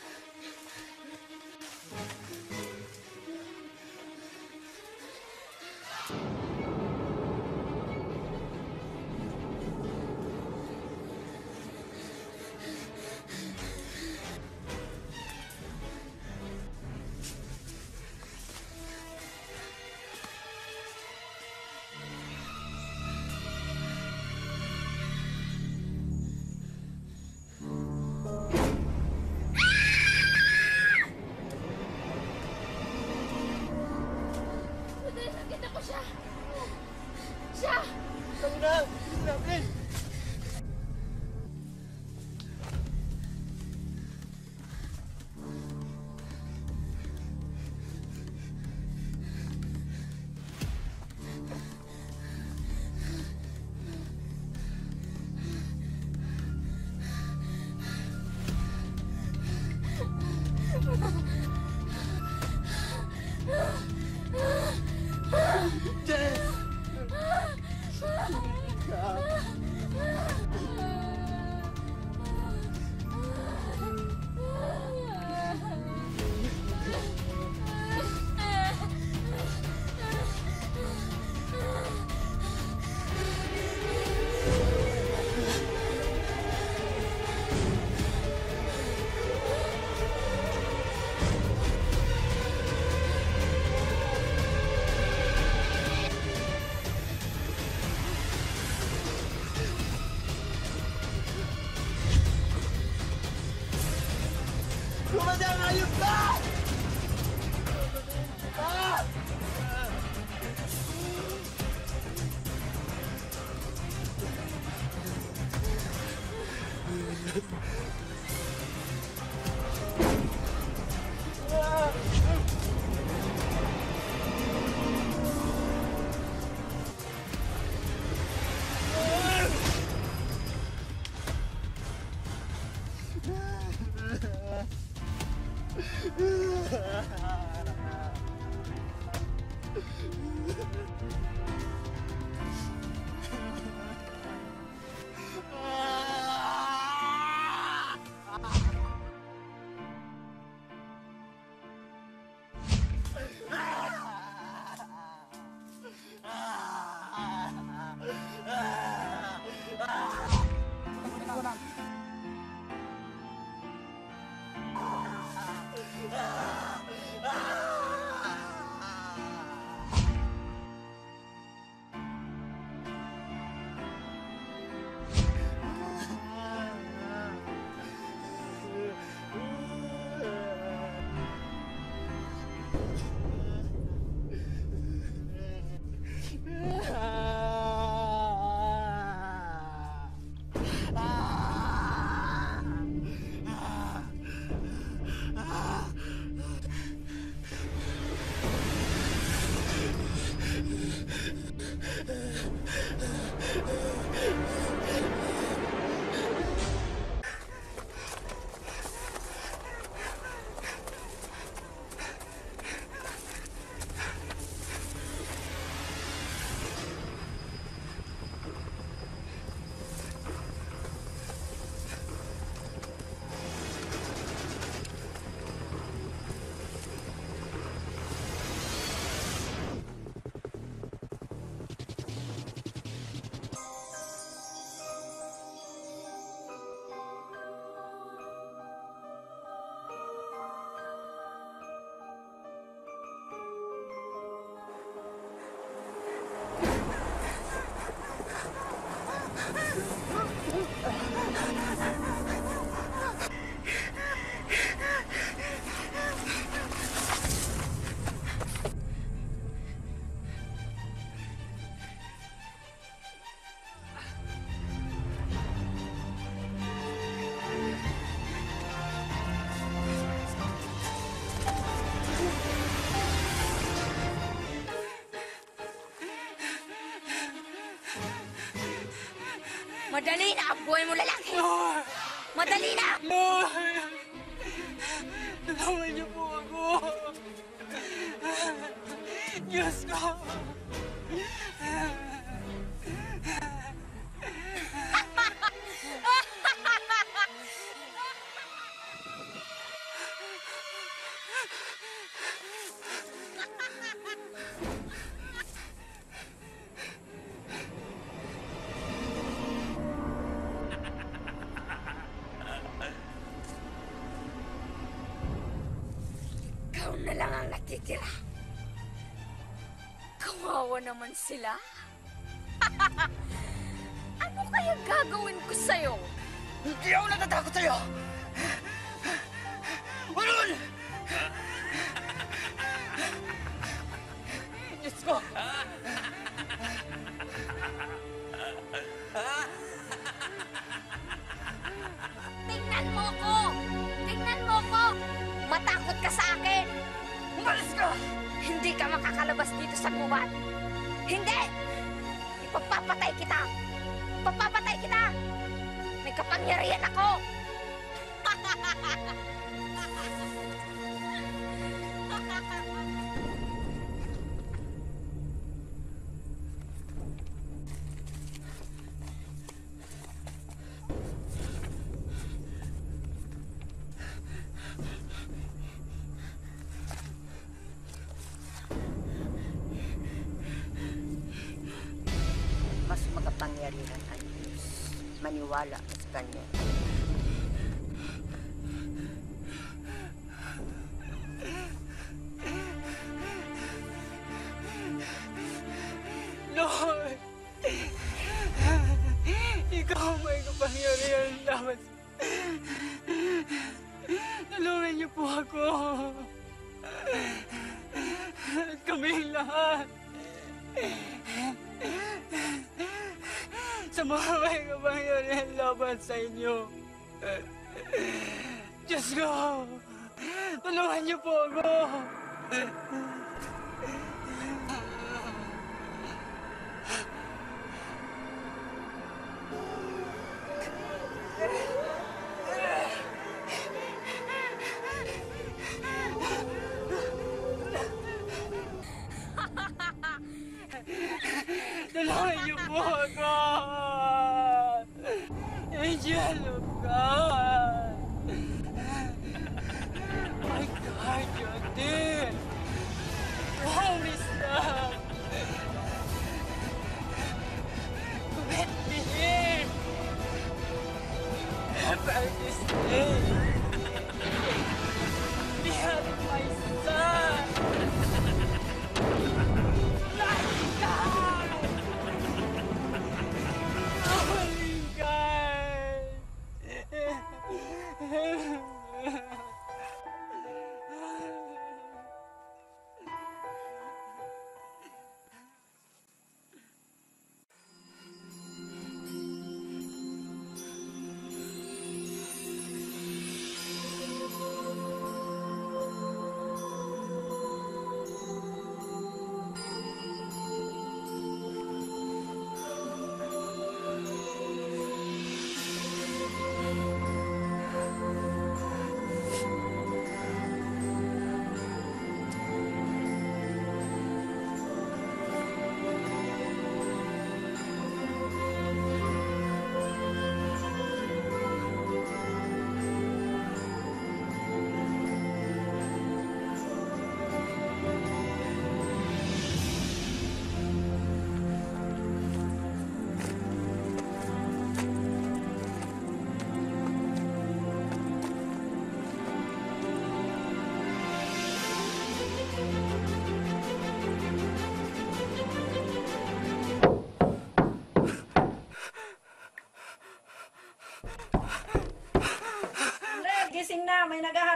buhay mo lalaki. Madali na! Ma! Tulungan niyo po ako. Diyos ko! natitira. Kawawa naman sila. ano kaya gagawin ko sa'yo? Hindi ako natatakot sa'yo! makapangyarihan ako! mas makapangyarihan ang Diyos. Maniwala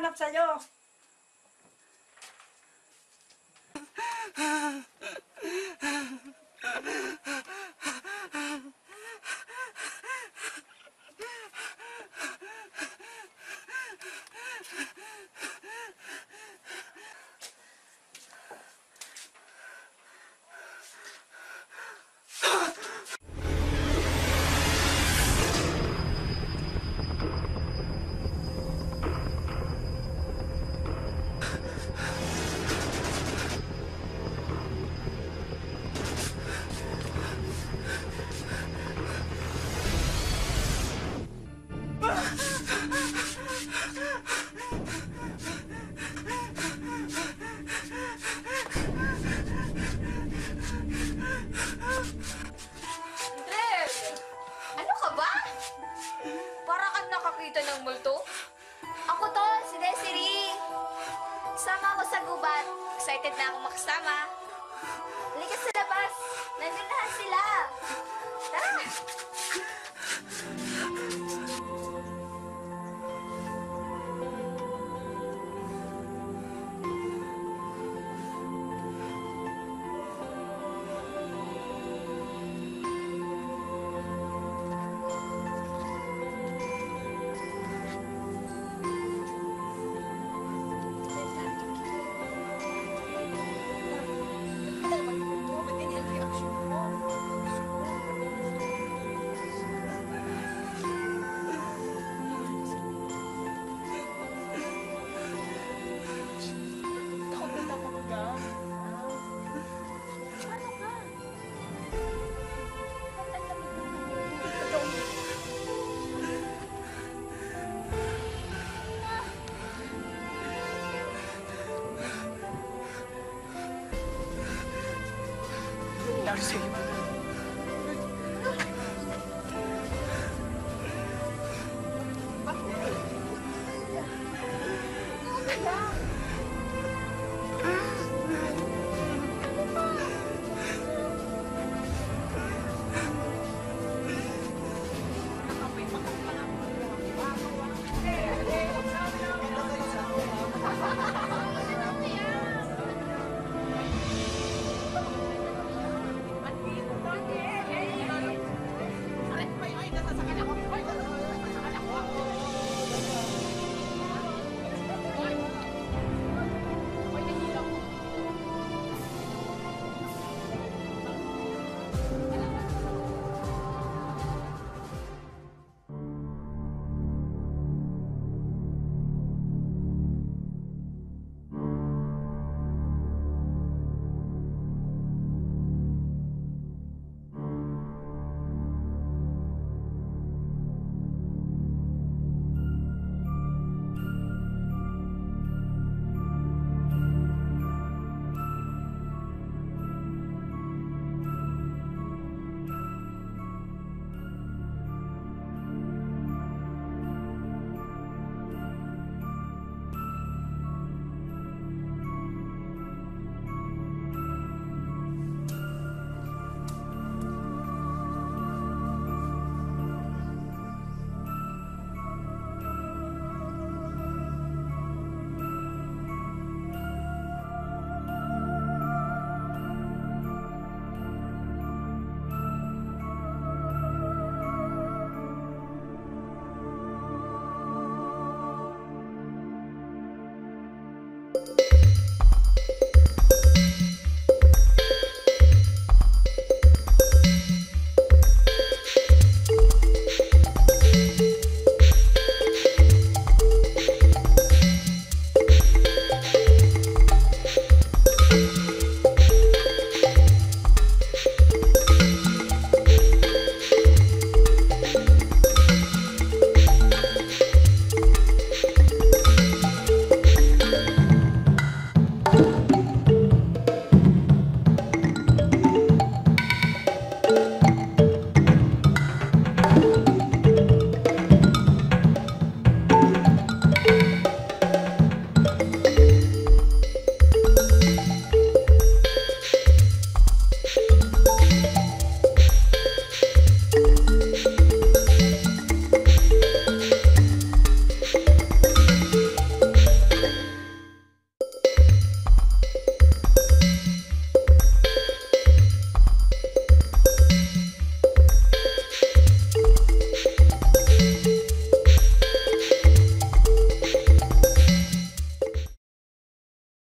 Hanap sa'yo.